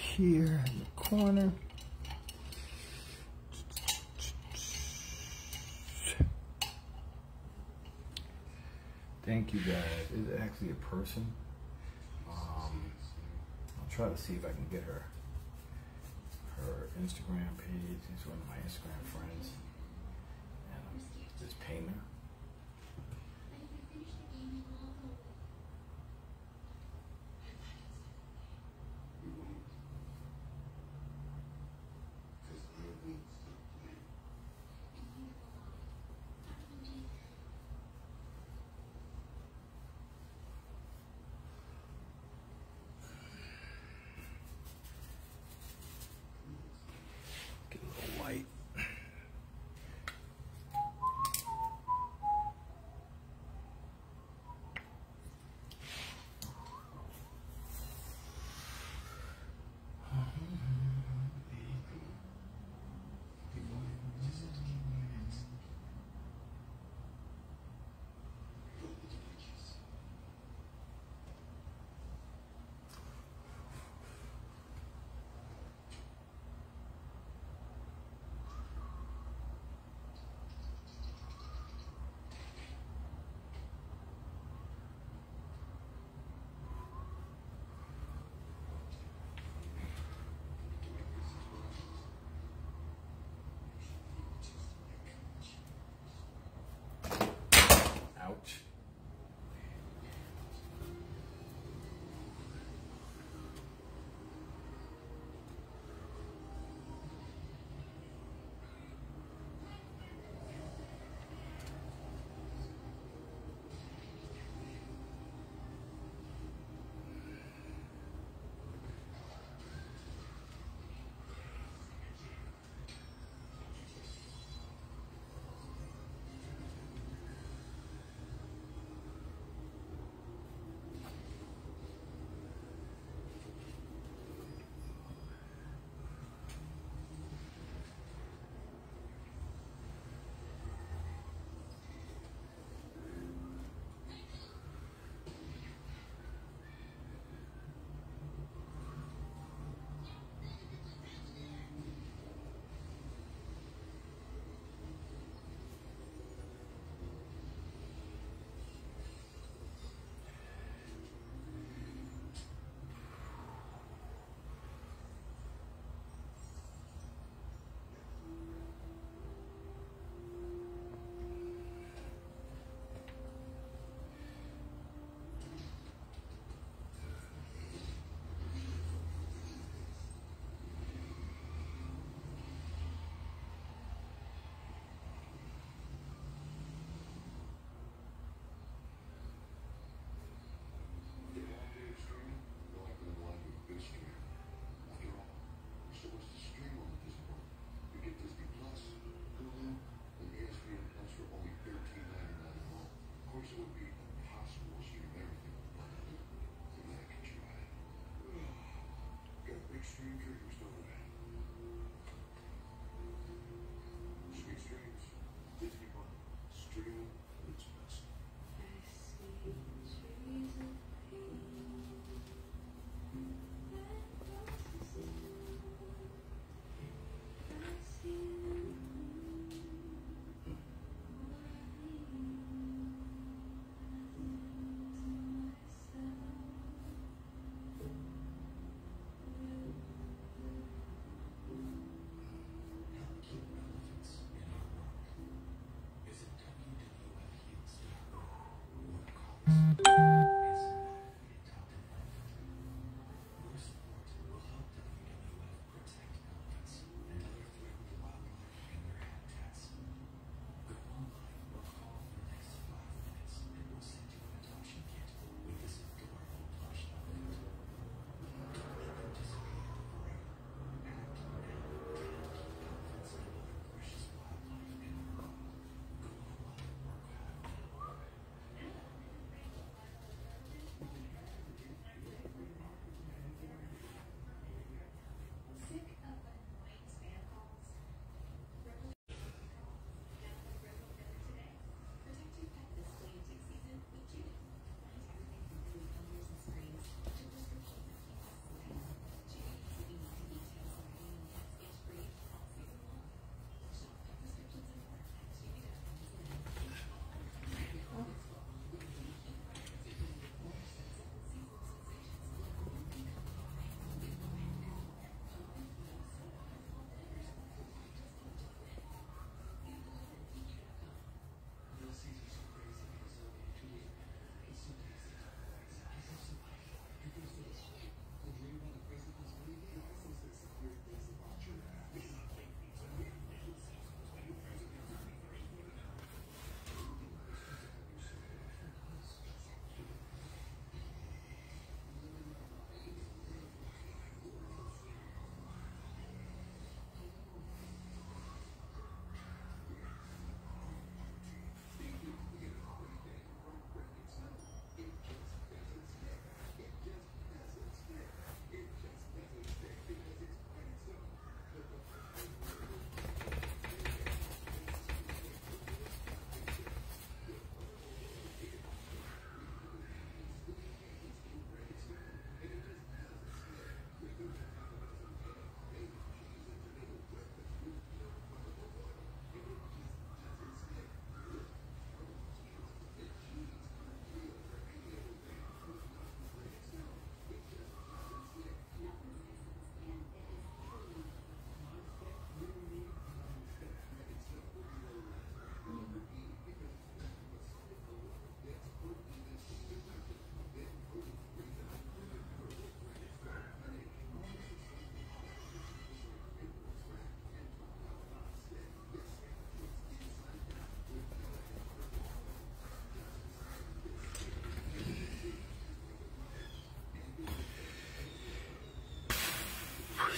Here in the corner. Thank you guys. It's actually a person. Um, I'll try to see if I can get her her Instagram page. She's one of my Instagram friends. And I'm just paying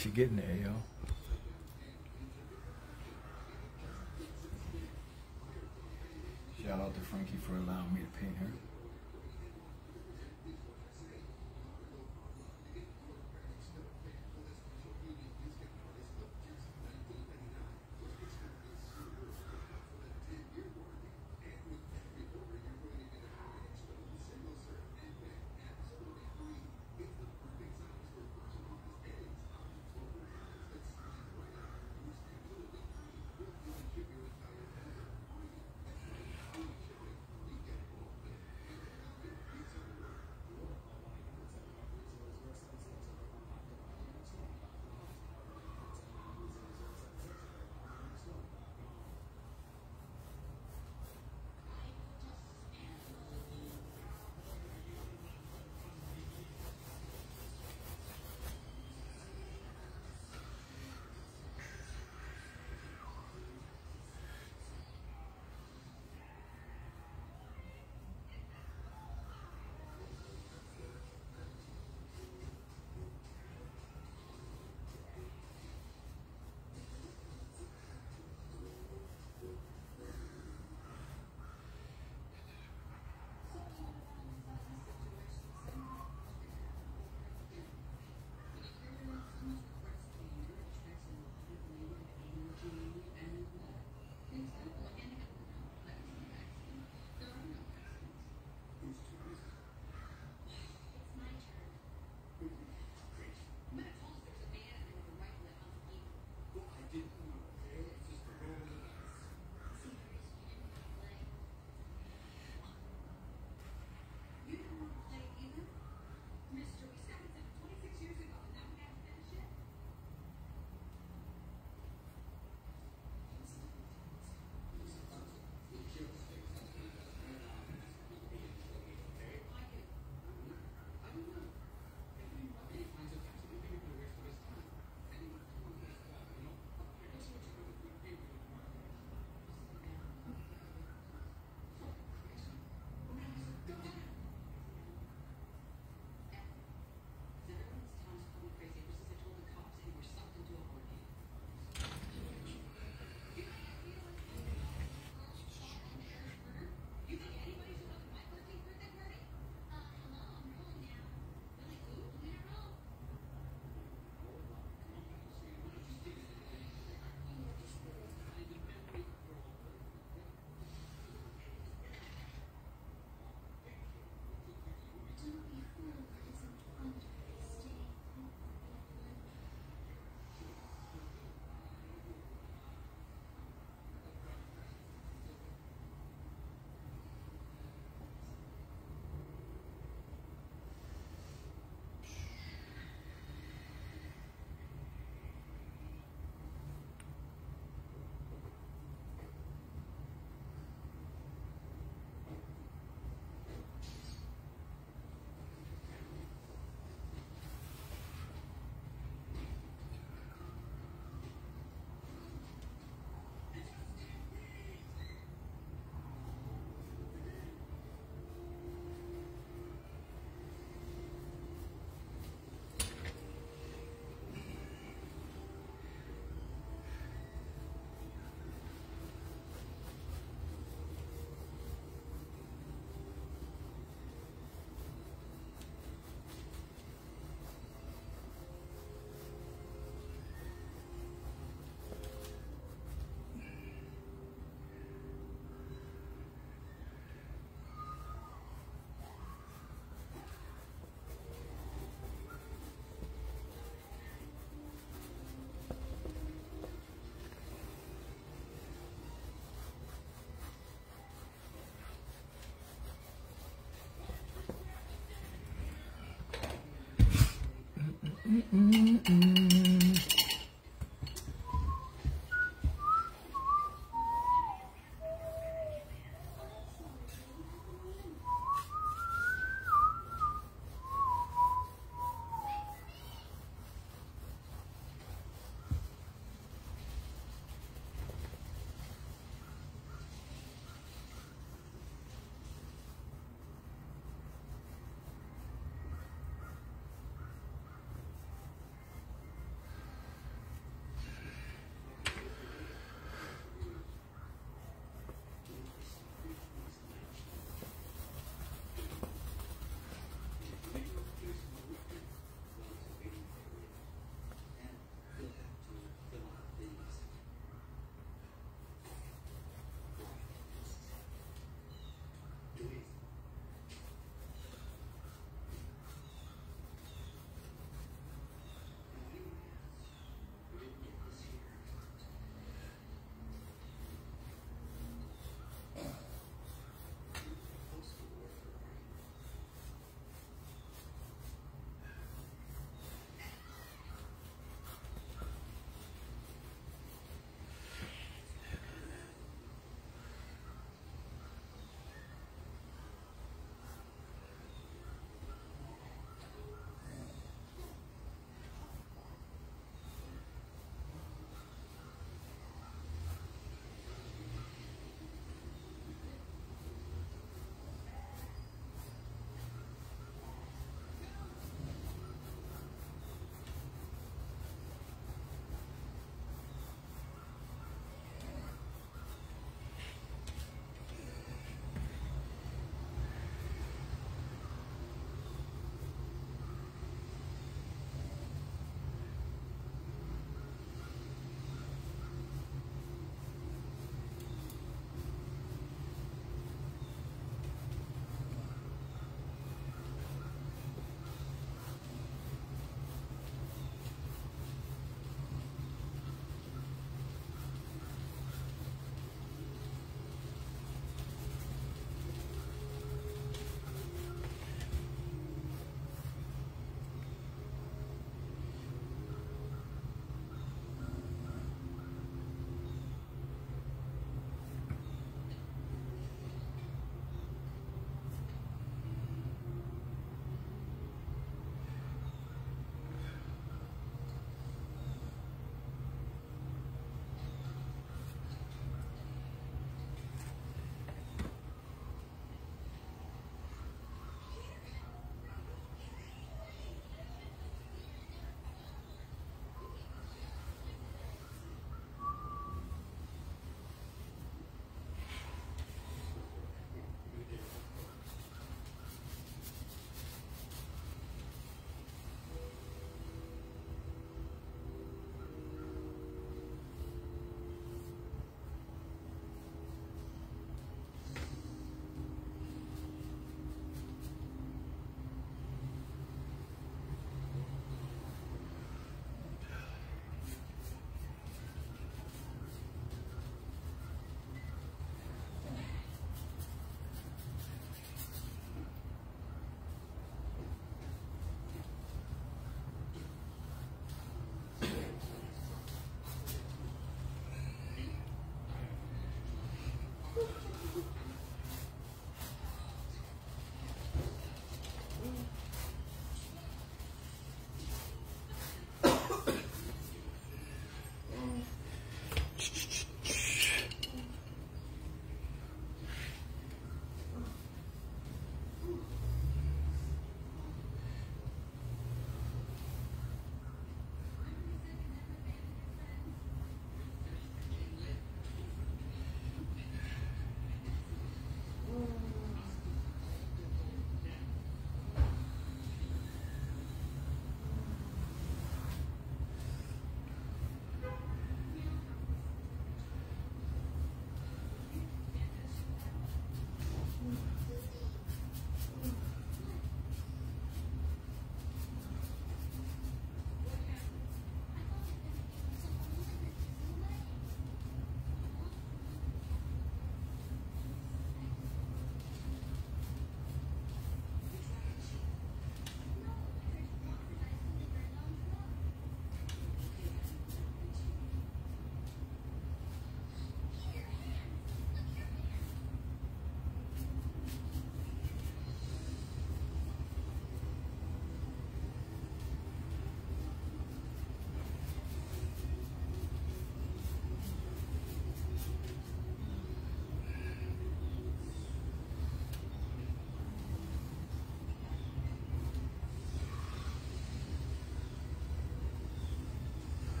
She getting there, yo. Shout out to Frankie for allowing me to paint her. Mm-mm-mm.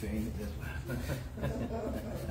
Saying it this I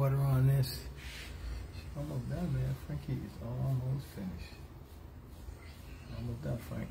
water on this. Almost done, man. Frankie is almost finished. Almost done, Frank.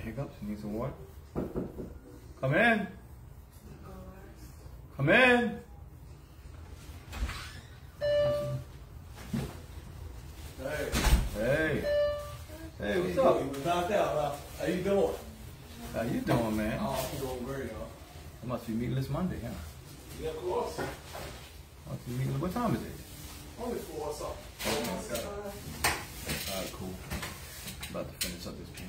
Hiccups? You need some water? Come in. Come in. Hey, Hey. Hey, what's you up? was knocked out. How you doing? How you doing, man? Oh, I'm doing great? It must be meatless Monday, huh? Yeah, of course. Must be meatless. What time is it? Only four or something. Oh, All right, cool. About to finish up this pan.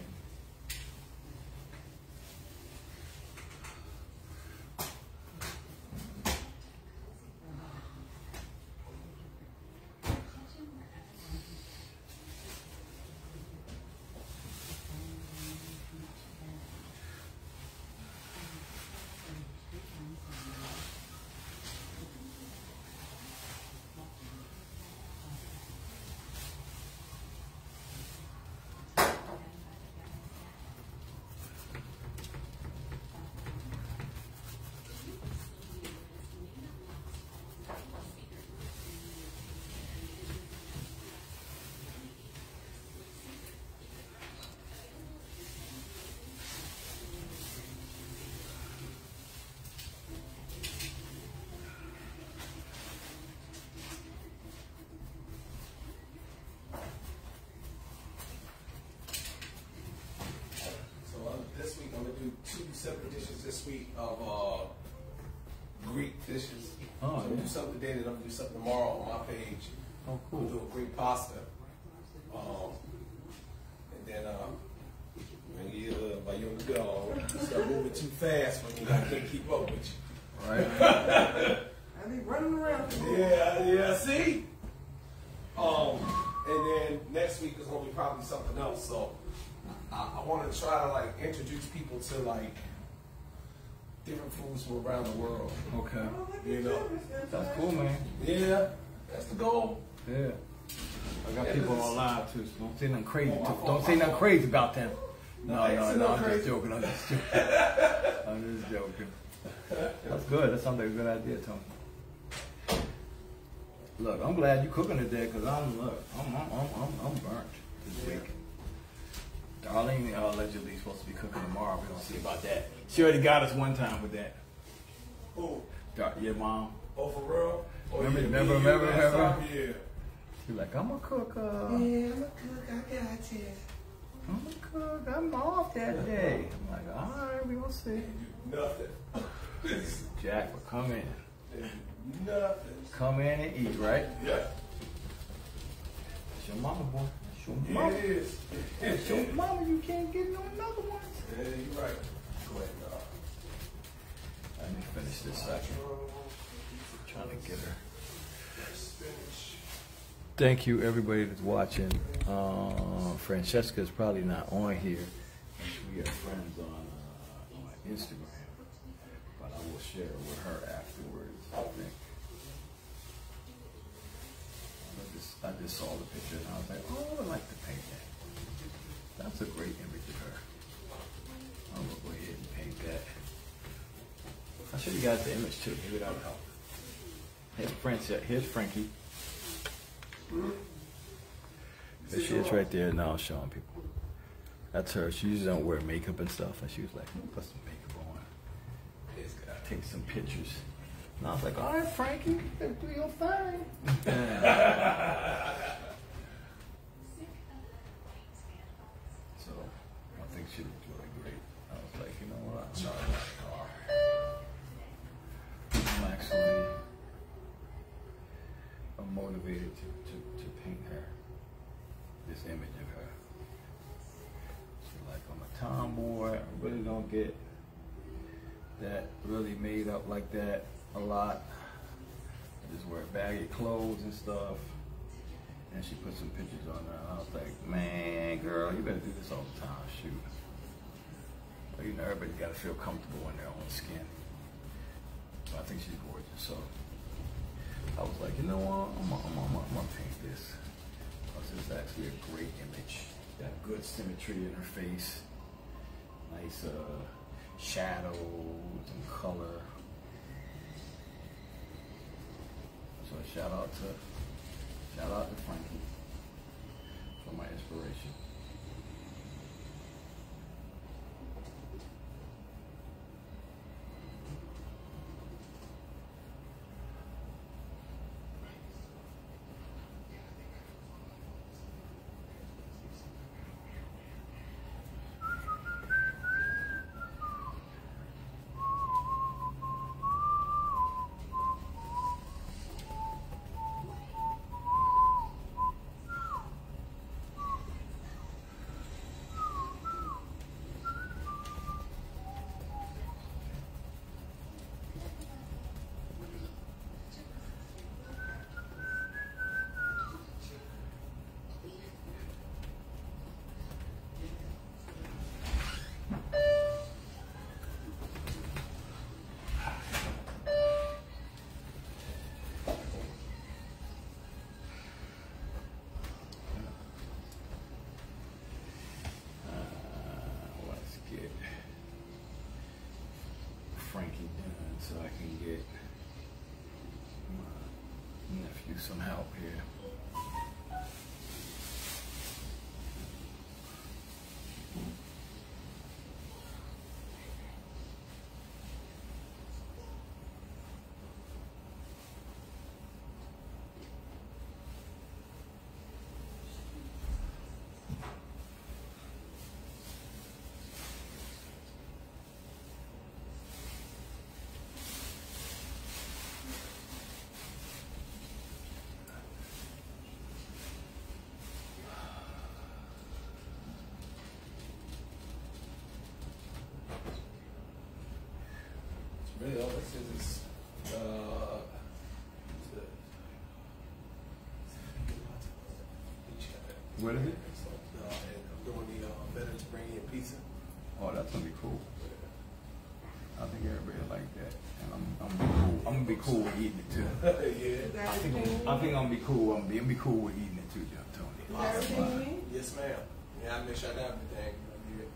So uh, this week I'm gonna do two separate dishes this week of uh, Greek dishes. Oh, I'm yeah. do something today, then I'm gonna do something tomorrow on my page. Oh, I'm gonna do a Greek pasta. Um, and then uh, when you uh, by your go, start moving too fast when you I can't keep up with you. Right? I be running around. Yeah, yeah, see? Um, and then next week is gonna be probably something else. So I, I want to try to like introduce people to like different foods from around the world. Okay. Oh, look at You know, That's cool, man. Yeah, that's the goal. Yeah. I got Yeah, people this is- on live too, so don't say nothing oh, crazy. Oh, my Don't fault, say nothing fault. crazy about them. No, I ain't no, no, I'm nothing just joking. I'm just joking. I'm just joking. That's good. That sounds like a good idea, Tony. Look, I'm glad you're cooking today because I'm look, I'm I'm I'm I'm, I'm burnt this Yeah. week. Darlene uh, allegedly supposed to be cooking tomorrow. We're gonna see about that. She already got us one time with that. Who? Dar- your mom. Oh, for real? Oh, Remember- yeah, remember- me remember- remember? time? Yeah. She's like, I'm a cook. Uh, Yeah, I'm a cook. I got you. I'm a cook. I'm off that day. I'm like, all right, we gonna see. Nothing. Jack, but come in. Nothing. Come in and eat, right? Yeah. It's your mama, boy. Your mama. is. It's your mama. You can't get no another one. Yeah, you're right. Go ahead, dog. Let me finish this second. Trying to get her. Thank you, everybody that's watching. Uh, is probably not on here. We are friends on, uh, on Instagram, but I will share with her afterwards. I just, saw the picture and I was like, oh, I would like to paint that. That's a great image of her. I'm gonna go ahead and paint that. I should have got the image too. Maybe that would help. Here's Francie. Here's Frankie. There she is right there now showing people. That's her. She usually don't wear makeup and stuff. And she was like, put some makeup on. Take some pictures. And I was like, all right, Frankie, do your thing. so I think she looked really great. I was like, you know what? I'm not that car. I'm actually I'm motivated to, to, to paint her. This image of her. She's like, I'm a tomboy. I really don't get that really made up like that a lot. I just wear baggy clothes and stuff. And she put some pictures on there. I was like, man, girl, you better do this all the time. Shoot. But you know, everybody's got to feel comfortable in their own skin. I think she's gorgeous. So I was like, you know what? I'm gonna, I'm I'm paint this. Because it's actually a great image. Got good symmetry in her face. Nice uh, shadows and color. So shout out to shout out to Frankie for my inspiration. so I can get my nephew some help here. Really, all this is is uh, What is it? Uh, I'm doing the uh, Mediterranean pizza. Oh, that's gonna be cool. I think everybody like that, and I'm, I'm gonna be cool. I'm gonna be cool with eating it too. yeah. I think I'm, I think I'm gonna be cool. I'm gonna be, I'm gonna be cool with eating it too, Jeff Tony. Is that everything you need? Yes, ma'am. Yeah, I make sure I got everything. I get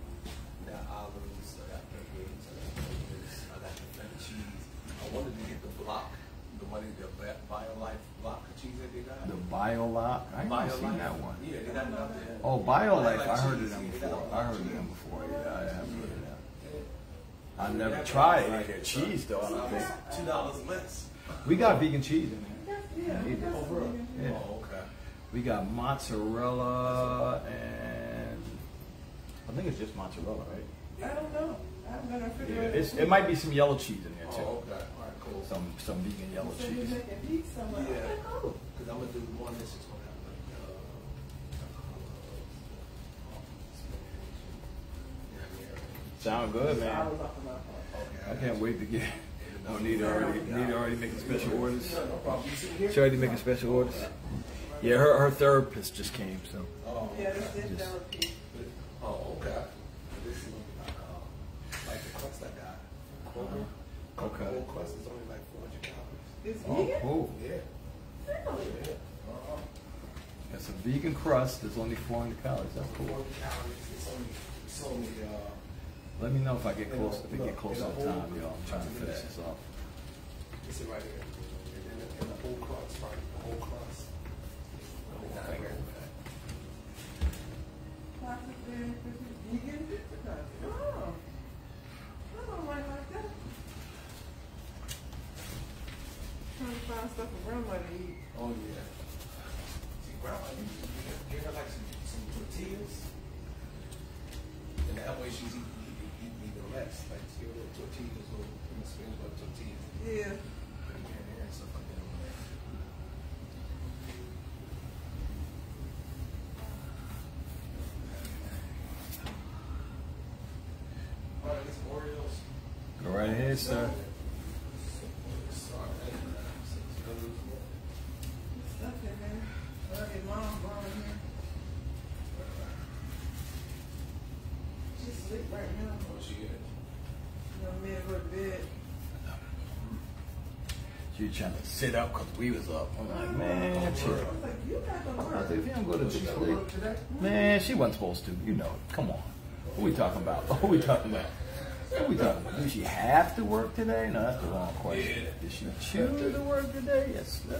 got olives, I got peppers, I got onions, I got the feta cheese. I wanted to get the block, the one the Bi- Violife block of cheese that they got. The BioLock, I haven't seen Violife. that one. Yeah, they got it out there. Oh, Violife, I heard of them yeah, they got before. I heard of of them before. Yeah, I have heard of them. Yeah. I never tried yeah, any of their cheese though. I So don't think. Two dollars less. We got vegan cheese in there. Yeah, Eat it. that's Oh, Yeah. Oh, okay. We got mozzarella and I think it's just mozzarella, right? I don't know. I haven't got a Yeah, refrigerator. it's, it might be some yellow cheese in there too. Oh, okay. All right, cool. Some some vegan yellow So you're cheese. making pizza. Yeah. cool. Because I'm gonna do one that's Sound good, So I man. was off of my. Okay. I can't wait to get. Oh, Nita already, Nita already making special orders. No, no problem. You? She already making special orders. Yeah, her her therapist just came, so. Oh, Yeah, this is Just- that was pizza. oh, okay. This is gonna be like, the crust I got. Kroger. Okay. The whole crust is only like 400 calories. It's Oh, cool. Yeah. Really? Yeah. Uh-huh. It's a vegan crust. There's only 400 calories. That's cool. 400 calories. It's only, it's only, uh, Let me know if I get close. If we get close on time, y'all. I'm trying to finish this off. it's right here. And, and, the, and the whole cross, right? The whole crust. Only nine grams. Plastic bag, vegan pizza. Oh. I don't like like that. Trying to find stuff for grandma to eat. Oh yeah. See, grandma used to give give her like some, some tortillas, and that way she's eating, eating, eating even less. Like give her little tortillas, little you know, spinach butter tortillas, Yeah. put them in there and stuff like that. All right, it's Oreos. Go right ahead, sir. Sorry. Stuff me and her to bed. She trying to sit up because we was up. I'm like, man, I chill. was like, you got to I work. said, if you don't go to She got sleep, today? man, she wasn't supposed to. You know it. Come on. What we talking about? What we talking about? What we talking about? Do she have to work today? No, that's the wrong question. Yeah. Did she choose to work today? Yes, sir.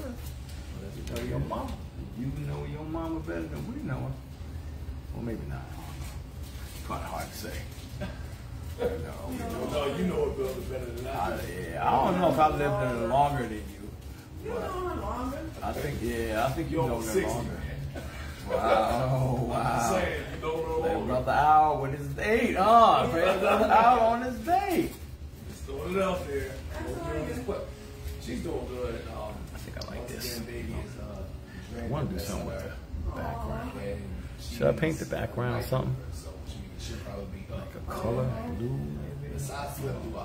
You know your mama. You know your mama better than we know her. Well, maybe not. Kind of hard to say. You know, No, you know it better, better than I I, do. yeah, I don't know if I lived in it longer than you. You know her longer. I think, yeah, I think you You're know over her 60. longer. Wow, I'm wow. saying, you don't know. Let brother out with his date, huh? Let brother out on his date. Just throwing it out there. That's all right. She's doing good. Um, I think I like this. again, baby is, uh, I want to do something with the background. Should I paint the background or something? So she should probably be up. Like a color, blue.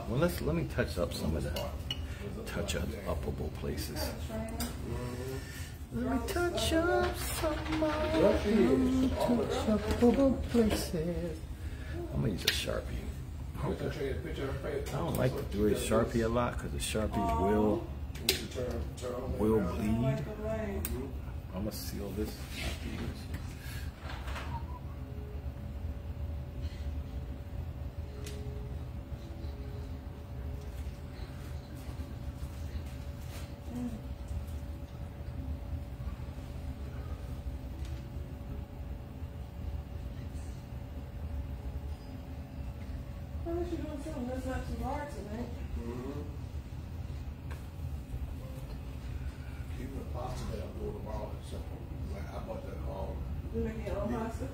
Well, let's let me touch up some of the touch up upable places. Let me touch up some of the touch upable places. I'm gonna use a sharpie. I don't like to do a sharpie a lot because the sharpie will will bleed. I'm gonna seal this afterwards. Unless you're doing something that's not too hard tonight. Mm-hmm. Even the pasta that I'm doing tomorrow is simple. Like I bought that um You making your own pasta?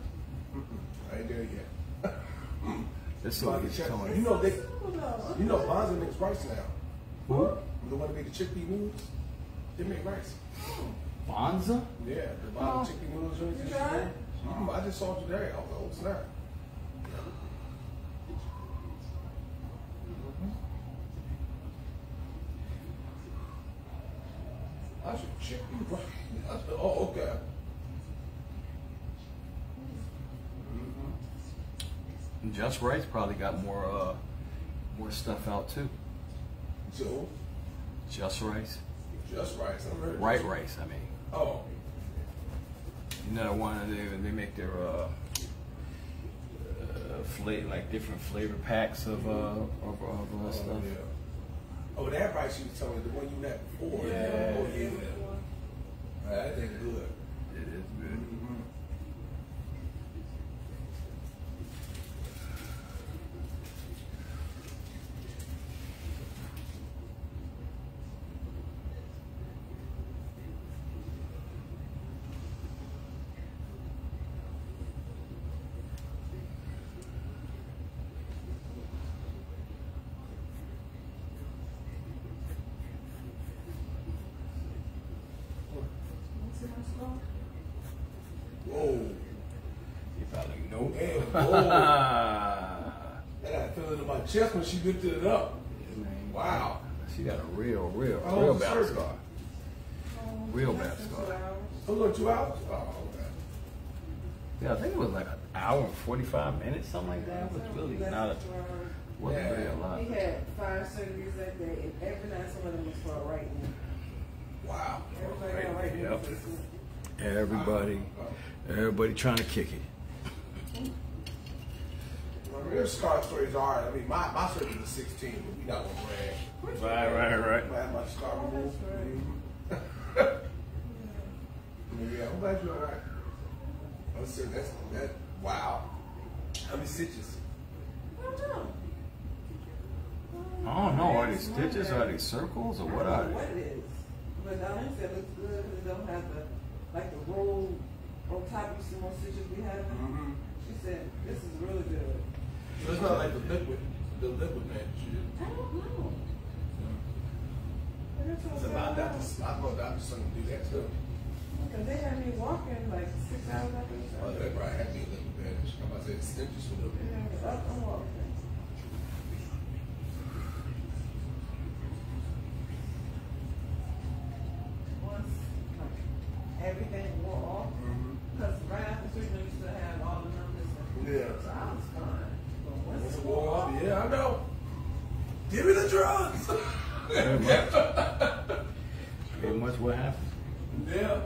I ain't there yet. This So I all can gets check- going. You know they you know Banza makes rice now. Who? The one that make the chickpea noodles, they make rice. Banza? Yeah, the bottom Oh. chickpea noodles joints. You tried? Mm, I just saw it today. I was like, oh snap. I should check you right. I said, oh, okay. Just Rice probably got more uh more stuff out too. So, Just Rice, just rice. Right Rice. I mean, Oh, you know one that they they make their uh, uh flavor like different flavor packs of uh of, of uh, oh, stuff. yeah. Oh, that rice you was telling me, the one you had before. Yeah. Oh, yeah. That thing good. It is good. See my scar? Whoa. You probably know. Man, whoa. I got a feeling in my chest when she lifted it up. Wow. She got a real, real, How real old is bad scar. Oh, Real less bad than scar. two hours. Oh, look, two hours? Oh, okay. Yeah, I think it was like an hour and forty five minutes, something like that. It was really Less not a, than two hours. wasn't Yeah. really a lot. He had five surgeries that day, and every night some of them was for right now. Wow. Everybody got right Yep. Everybody, everybody trying to kick it. My real scar stories are, I mean, my, my surgery was 16, but we not going to brag. Right, right, right. I had my scar Oh, removed. that's Mhm. Yeah, I'm glad you're all right. I was saying, that's, that, wow. How many stitches? I don't know. I don't know. Are they stitches? Are they circles? Or what I are don't know what it is. But Diane said it looks good because it don't have the, like the roll on top you see most stitches we have. Mm-hmm. She said, this is really good. So it's not like the liquid, the liquid man shit. I don't know. It's a lot of doctors, I know doctors son do that too. Because they had me walking like six hours after the Oh, they probably had me a liquid bandage. I'm about to say for the They had me up and walking. Once, like, everything wore off, because right after surgery, we used to have all the numbers. and- Yeah. So I was fine. But once Once it it wore wore off, off, yeah, I know. Give me the drugs. Pretty much what happened. yeah.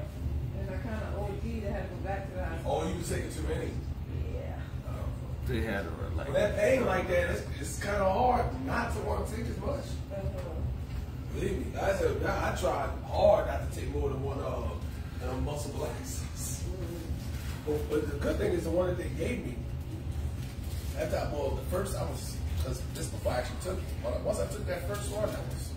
and I kind of OD'd, I had to go back to the hospital. Oh, you was taking too many. Yeah. They had her like. When that pain like that, it's, it's kind of hard not to want to take as much. Uh, Believe me, I said I, I tried hard not to take more than one uh, uh, muscle relaxers. But, but the good thing is the one that they gave me. After I, well, the first I was because just before I actually took it. Once I took that first one, that was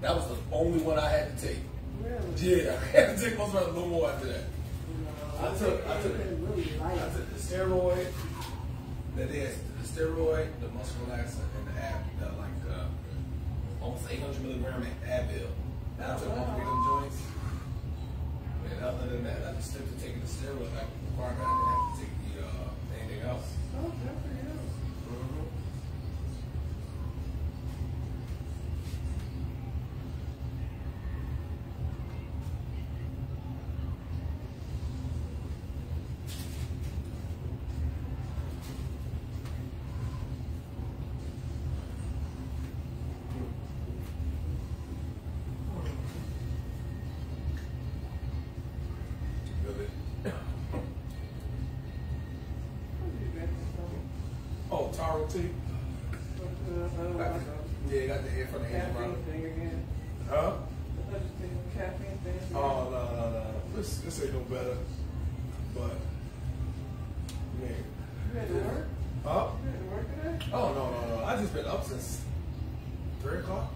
that was the only one I had to take. really? Yeah, I had to take most of little more after that. No, I took- I took- really. I took the steroid, they had the steroid, the muscle relaxer, and the ab, the, like uh, almost 800 milligram Advil. And I took all three of them joints. And other than that, I just stuck to taking the steroid like requirement. I didn't have to take the uh, anything else. Oh, Oh, Taro T. Uh, uh, like a Yeah, got the head from the hand Caffeine around. thing again. Huh? I thought you taking caffeine thing. again. Oh no no no! This this ain't no better. But man, You had to work? huh? You had to work today? Oh no up since three o'clock.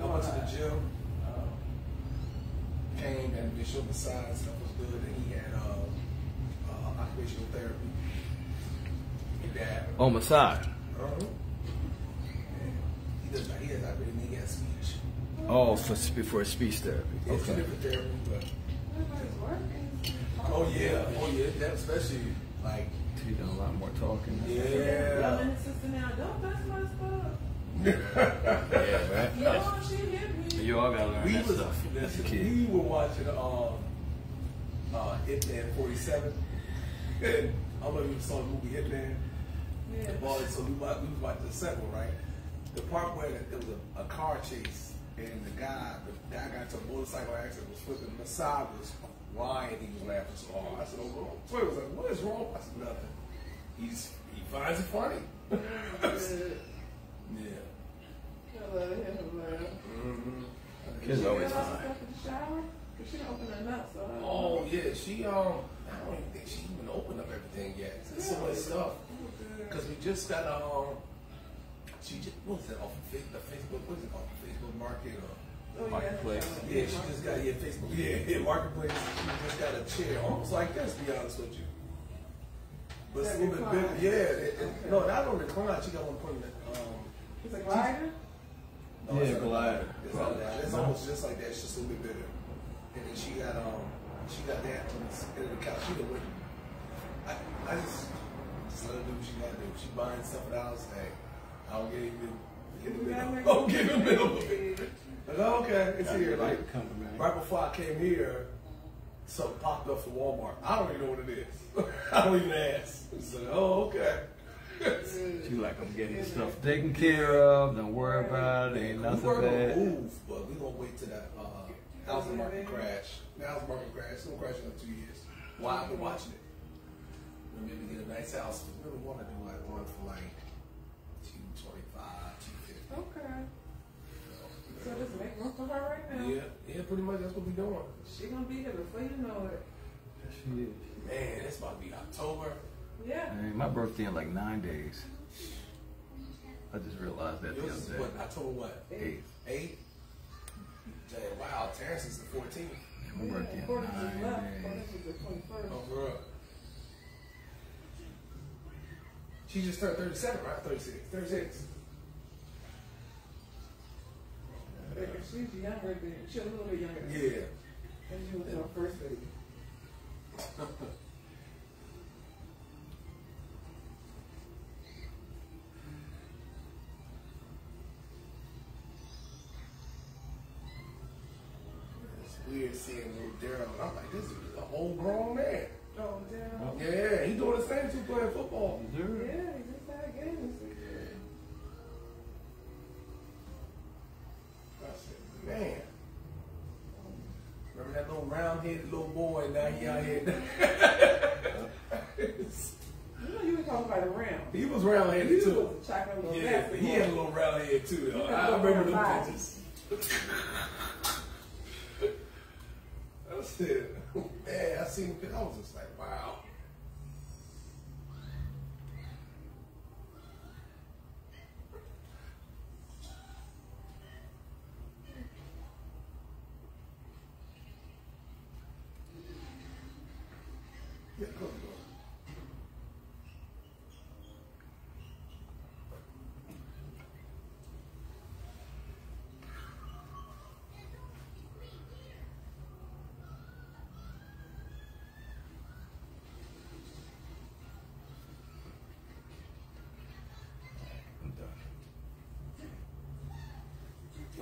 I went to the gym. Uh, came and initial massage stuff was good, and he had uh, uh, occupational therapy. And that. Massage. Uh-huh. He does. He has. I really he has speech. Oh, for spe- for speech therapy. It's Okay. different therapy, but oh yeah, oh yeah, that especially like He done a lot more talking. Y'all yeah. in the system now. Don't touch my stuff. Yeah, right. You know she hit me. You all gotta learn we that was stuff. a listen, kid. we were watching um uh Hitman 47. And I don't know if you saw the movie Hitman. Yeah. Well, so we watched, we was about to settle, right? The part where there was a, a car chase and the guy, the guy got into a motorcycle accident, was flipping. Masai was crying, he was laughing so hard. I said, "Oh, wrong." Troy was like, "What is wrong?" I said, "Nothing." He's he finds it funny. Good. yeah. I love it. I. Mm-hmm. Kids always got fine. the stuff in the shower? 'Cause she didn't open her nuts, so Oh yeah, she um, I don't even think she even opened up everything yet. There's so much stuff because we just got um, she just what's that off of the Facebook? What's it called? Facebook Market or Oh, yeah. Marketplace. yeah, she just got yeah Facebook yeah yeah Marketplace. She just got a chair almost like this. To be honest with you, but it's a little bit bigger. Yeah, it, it, Okay. no, not on the recline. She got one put in the um. It's a glider? No, Yeah, it's not glider. It's not that. It's almost just like that. It's just a little bit bigger. And then she got um, she got that on the the couch. She done went. I, I just just let her do what she gotta do. She buying stuff at the house. Hey, I'll give you get the You gotta middle. make Oh, it- give him middle. Like, oh, okay, it's here. Like right before I came here, something popped up from Walmart. I don't even know what it is. I don't even ask. It's like, oh, okay. She like I'm getting stuff taken care of. Don't worry about it. Ain't nothing we nothing were gonna move, but we gonna wait till that uh, housing market crash. The housing market crash. It's gonna crash in two years. Why I've been watching it. And maybe get a nice house. We really want to do like one for like two twenty five, two fifty. Okay. So just make room for her right now. Yeah, yeah, pretty much that's what we're doing. She gonna be here before you know it. She is. Man, it's about to be October. Yeah. Hey, my birthday in like nine days. I just realized that the Yours is other what? day. October what? Eight. Eight. Wow, Terrence is the fourteenth. My birthday in According to nine left, days. according to the 21st. Oh, girl. She just turned 37, right? 36. 36. Because she's younger than, she's a little bit younger than Yeah. And she was her first baby. It's weird seeing little Daryl. and I'm like, this is a whole grown man. Oh, damn. Yeah, he doing the same too playing football. Yeah, he just had a game this weekend. I said, man. Remember that little round headed little boy, now he out here. You know you were talking about a ram. he was round headed You too. was a chocolate little Yeah, he had a little round head too. Though. He had I a little remember them round pictures. I said, man, I seen the I was just like, wow.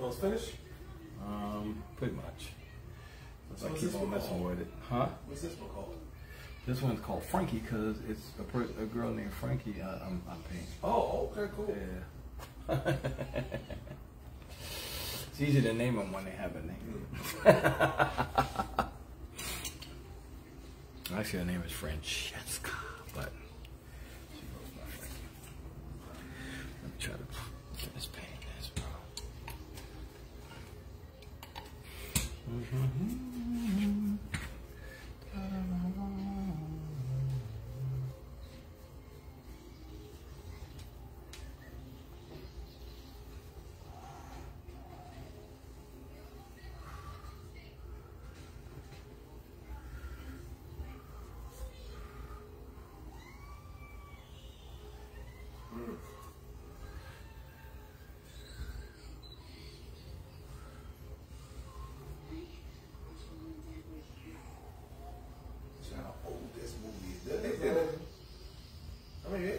Want finish? Um, pretty much. Unless So I what's keep this on one messing called? with it. Huh? What's this one called? This one's called Frankie because it's a, a girl named Frankie I, I'm, I'm painting. Oh, okay, cool. Yeah. it's easy to name them when they have a name. Actually, her name is Francesca,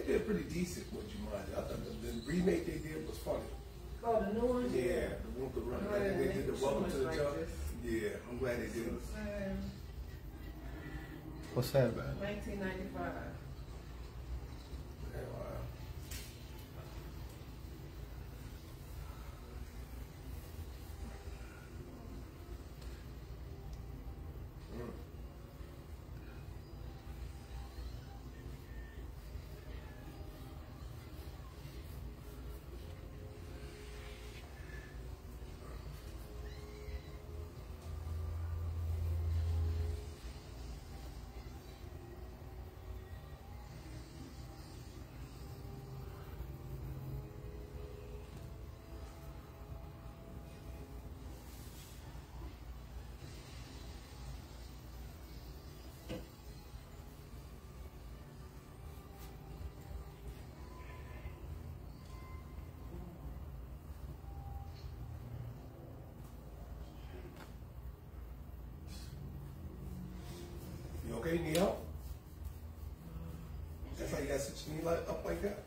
they're pretty decent with Jumanji. I thought the, the remake they did was funny. Oh, the new one? Yeah, the one could run. Right. They, did the Welcome to the like Jungle. Yeah, I'm glad they did. it. What's that, about 1995. That's how you got such knee like up like that?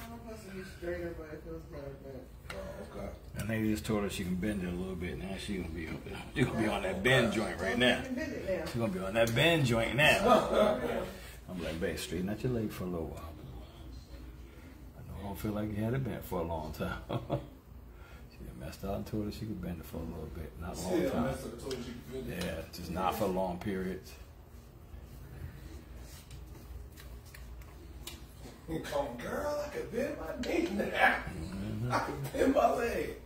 I'm supposed to be straighter, but it feels better, but. Oh, okay. And they just told her she can bend it a little bit. Now she gonna be up there. She gonna be on that bend joint right now. I can bend it now. She gonna be on that bend joint now. I'm like, babe, straighten out your leg for a little while. I know I don't feel like you had it bent for a long time. she messed out and told her she could bend it for a little bit, not a long time. that's what I told you you could do. Yeah, just not for long periods. Come, girl, I could bend my knee now. I could bend my leg.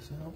This out.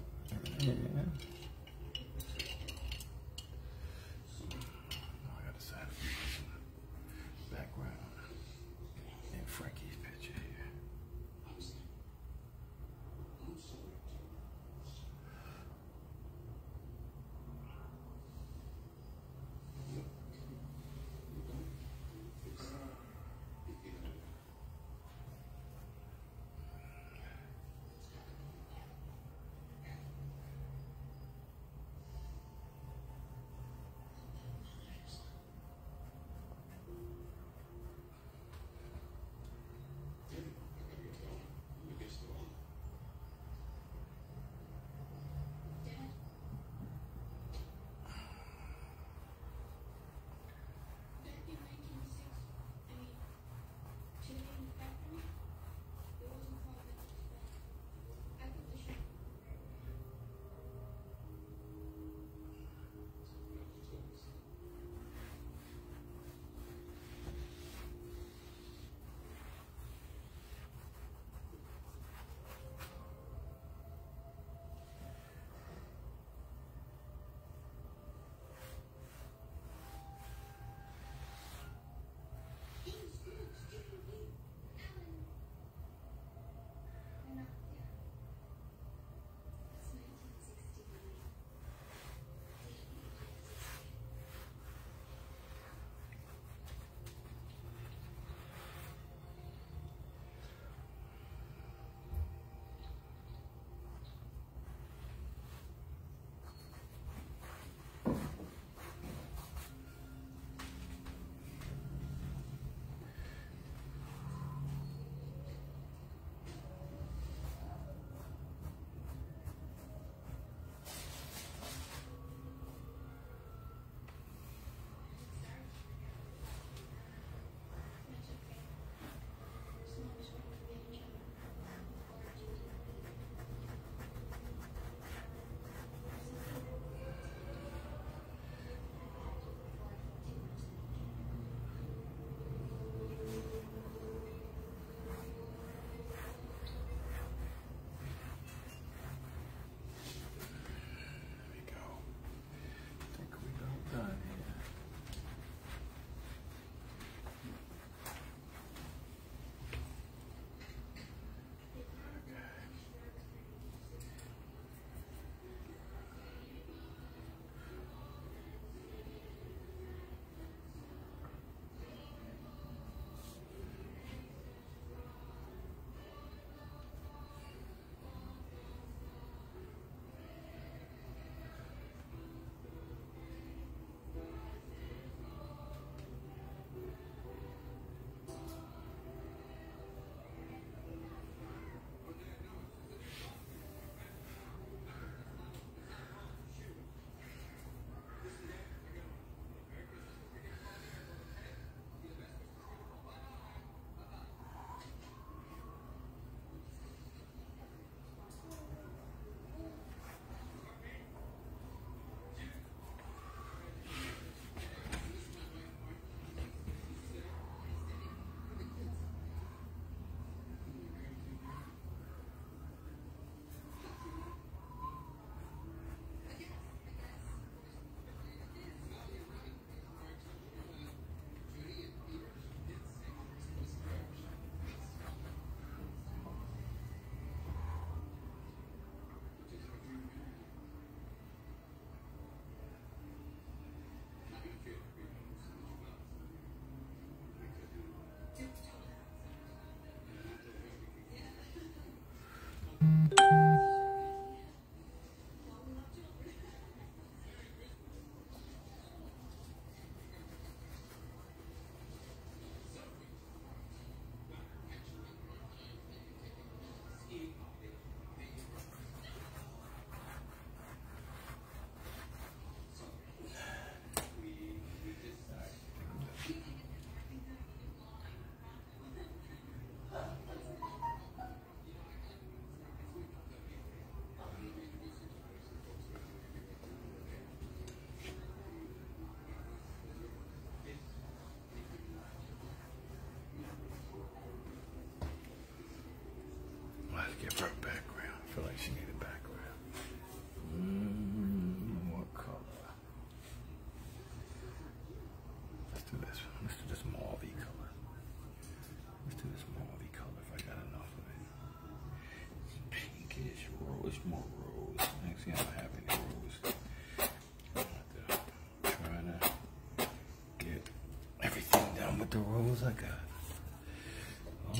at the rose I got.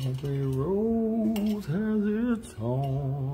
Every rose has its own.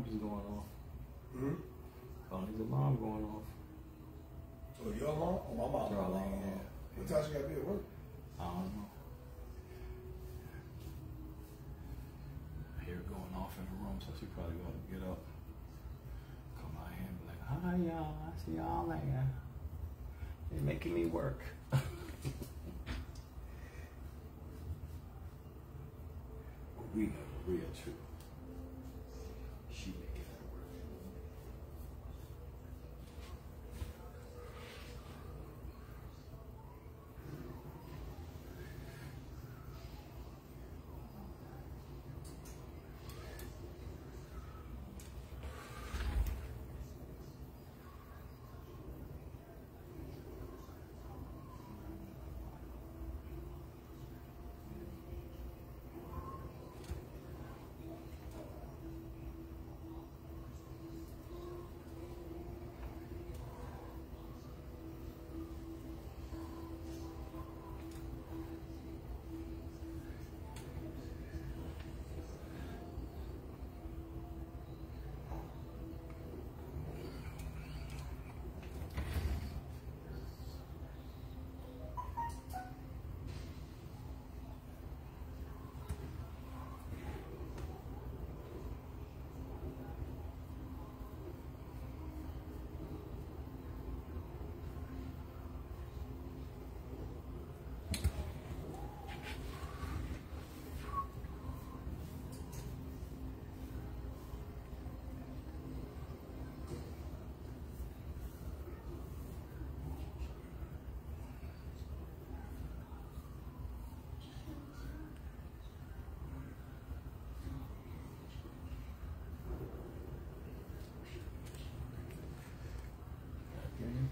Alarm is going off. Hmm? Bonnie's alarm going off. So your alarm or my mom's Darlene, alarm? yeah. What time she got to be at work? I don't know. I hear it going off in the room, so she probably gonna get up, come out here and be like, "Hi y'all, I see y'all there. They're making me work." but we know the real truth.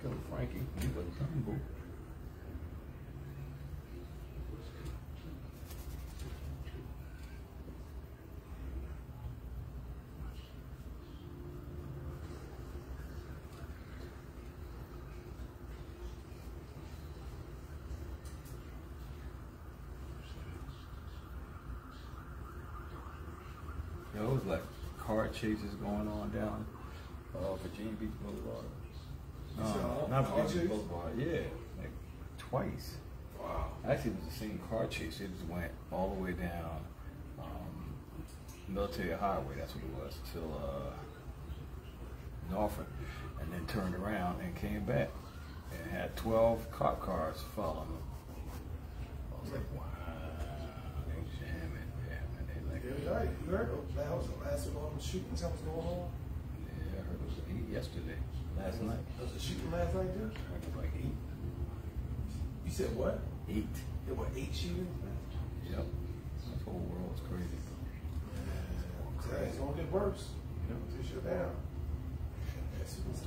Go, Frankie. You go boo. Yo, it was like car chases going on down uh, Virginia Beach Boulevard. You said No, all- not car? Boulevard. Yeah, like twice. Wow. Actually, it was the same car chase. It just went all the way down um, Military Highway. That's what it was till uh, Norfolk, and then turned around and came back and had twelve cop cars following them. I was like, wow, they jamming, jamming. They like, Yeah, right. You heard that was the last one the shooting that was going on? yeah, I heard it was yesterday, last night. Was a shooting last night heard it was like eight, You said what? eight. There were eight shootings? Yep, this whole world's crazy. Yeah, it's gonna get worse. Yep. Till you're down. That's what it's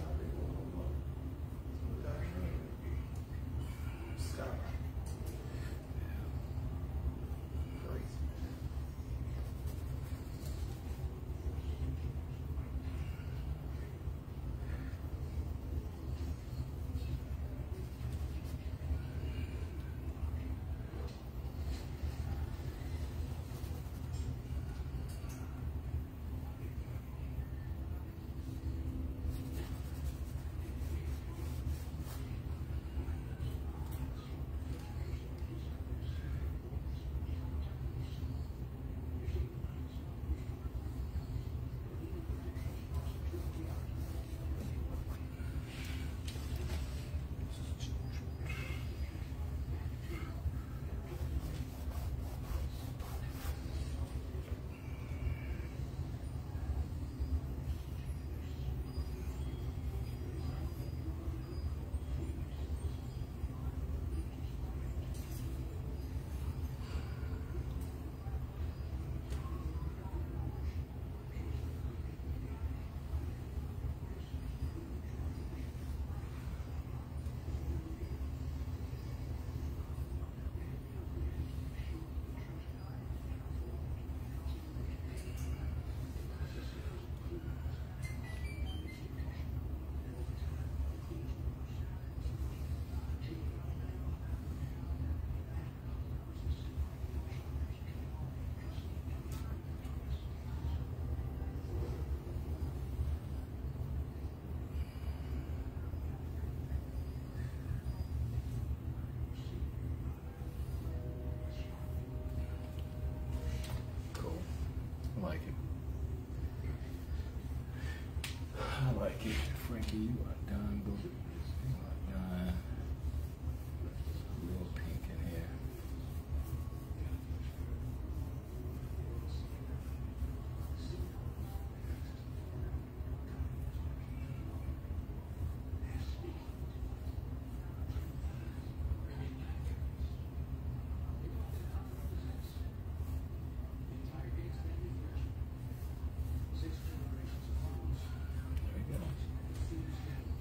Frankie, you are done, boo. You are done. Real pink in here. There we go.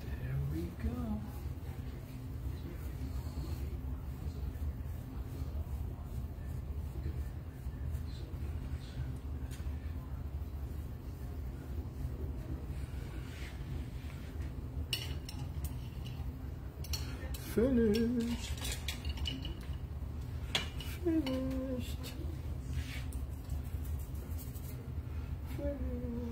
There we go. Finished. Finished. Finished.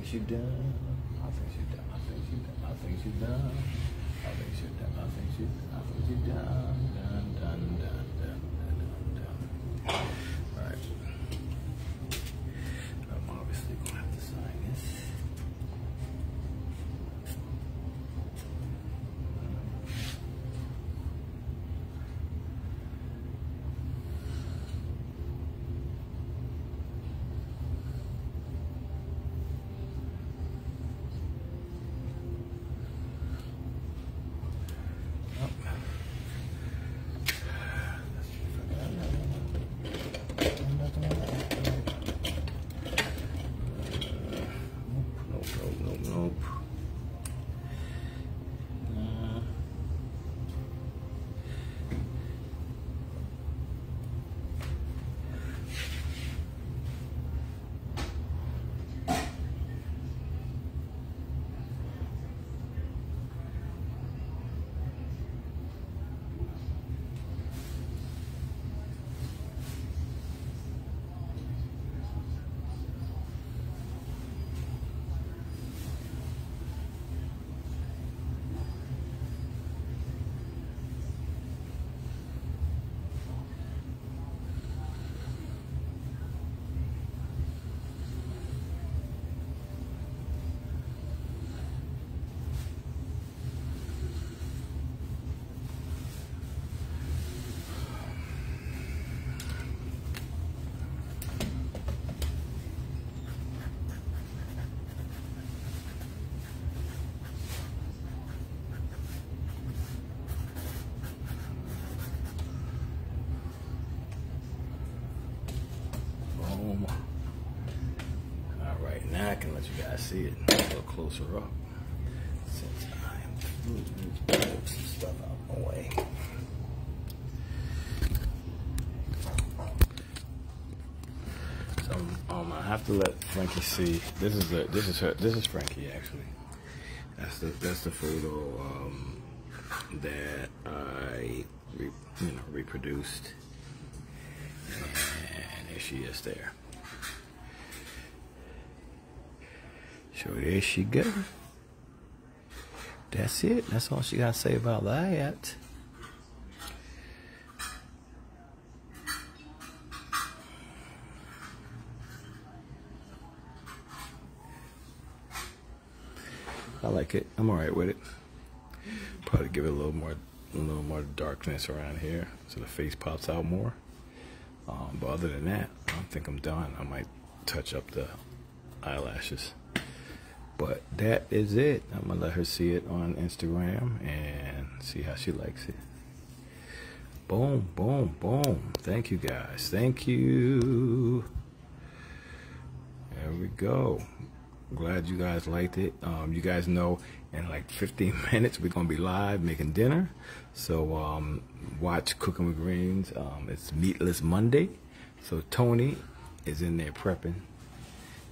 I think she's done. See it a little closer up. Since I am through, some stuff out of my way. So um, I have to let Frankie see. This is the this is her this is Frankie actually. That's the that's the photo um, that I re, you know reproduced, and there she is there. So there she go. That's it. That's all she got to say about that. I like it. I'm all right with it. Probably give it a little more, a little more darkness around here, so the face pops out more. Um, but other than that, I don't think I'm done. I might touch up the eyelashes. But that is it. I'm gonna let her see it on Instagram and see how she likes it. Boom, boom, boom. Thank you guys. Thank you. There we go. Glad you guys liked it. Um, you guys know in like 15 minutes we're gonna be live making dinner. So um, watch Cooking with Greens. Um, it's Meatless Monday. So Tony is in there prepping.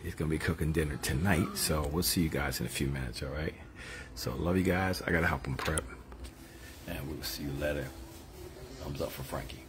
He's gonna be cooking dinner tonight. So we'll see you guys in a few minutes. All right. So love you guys. I gotta help him prep, and we'll see you later. Thumbs up for Frankie.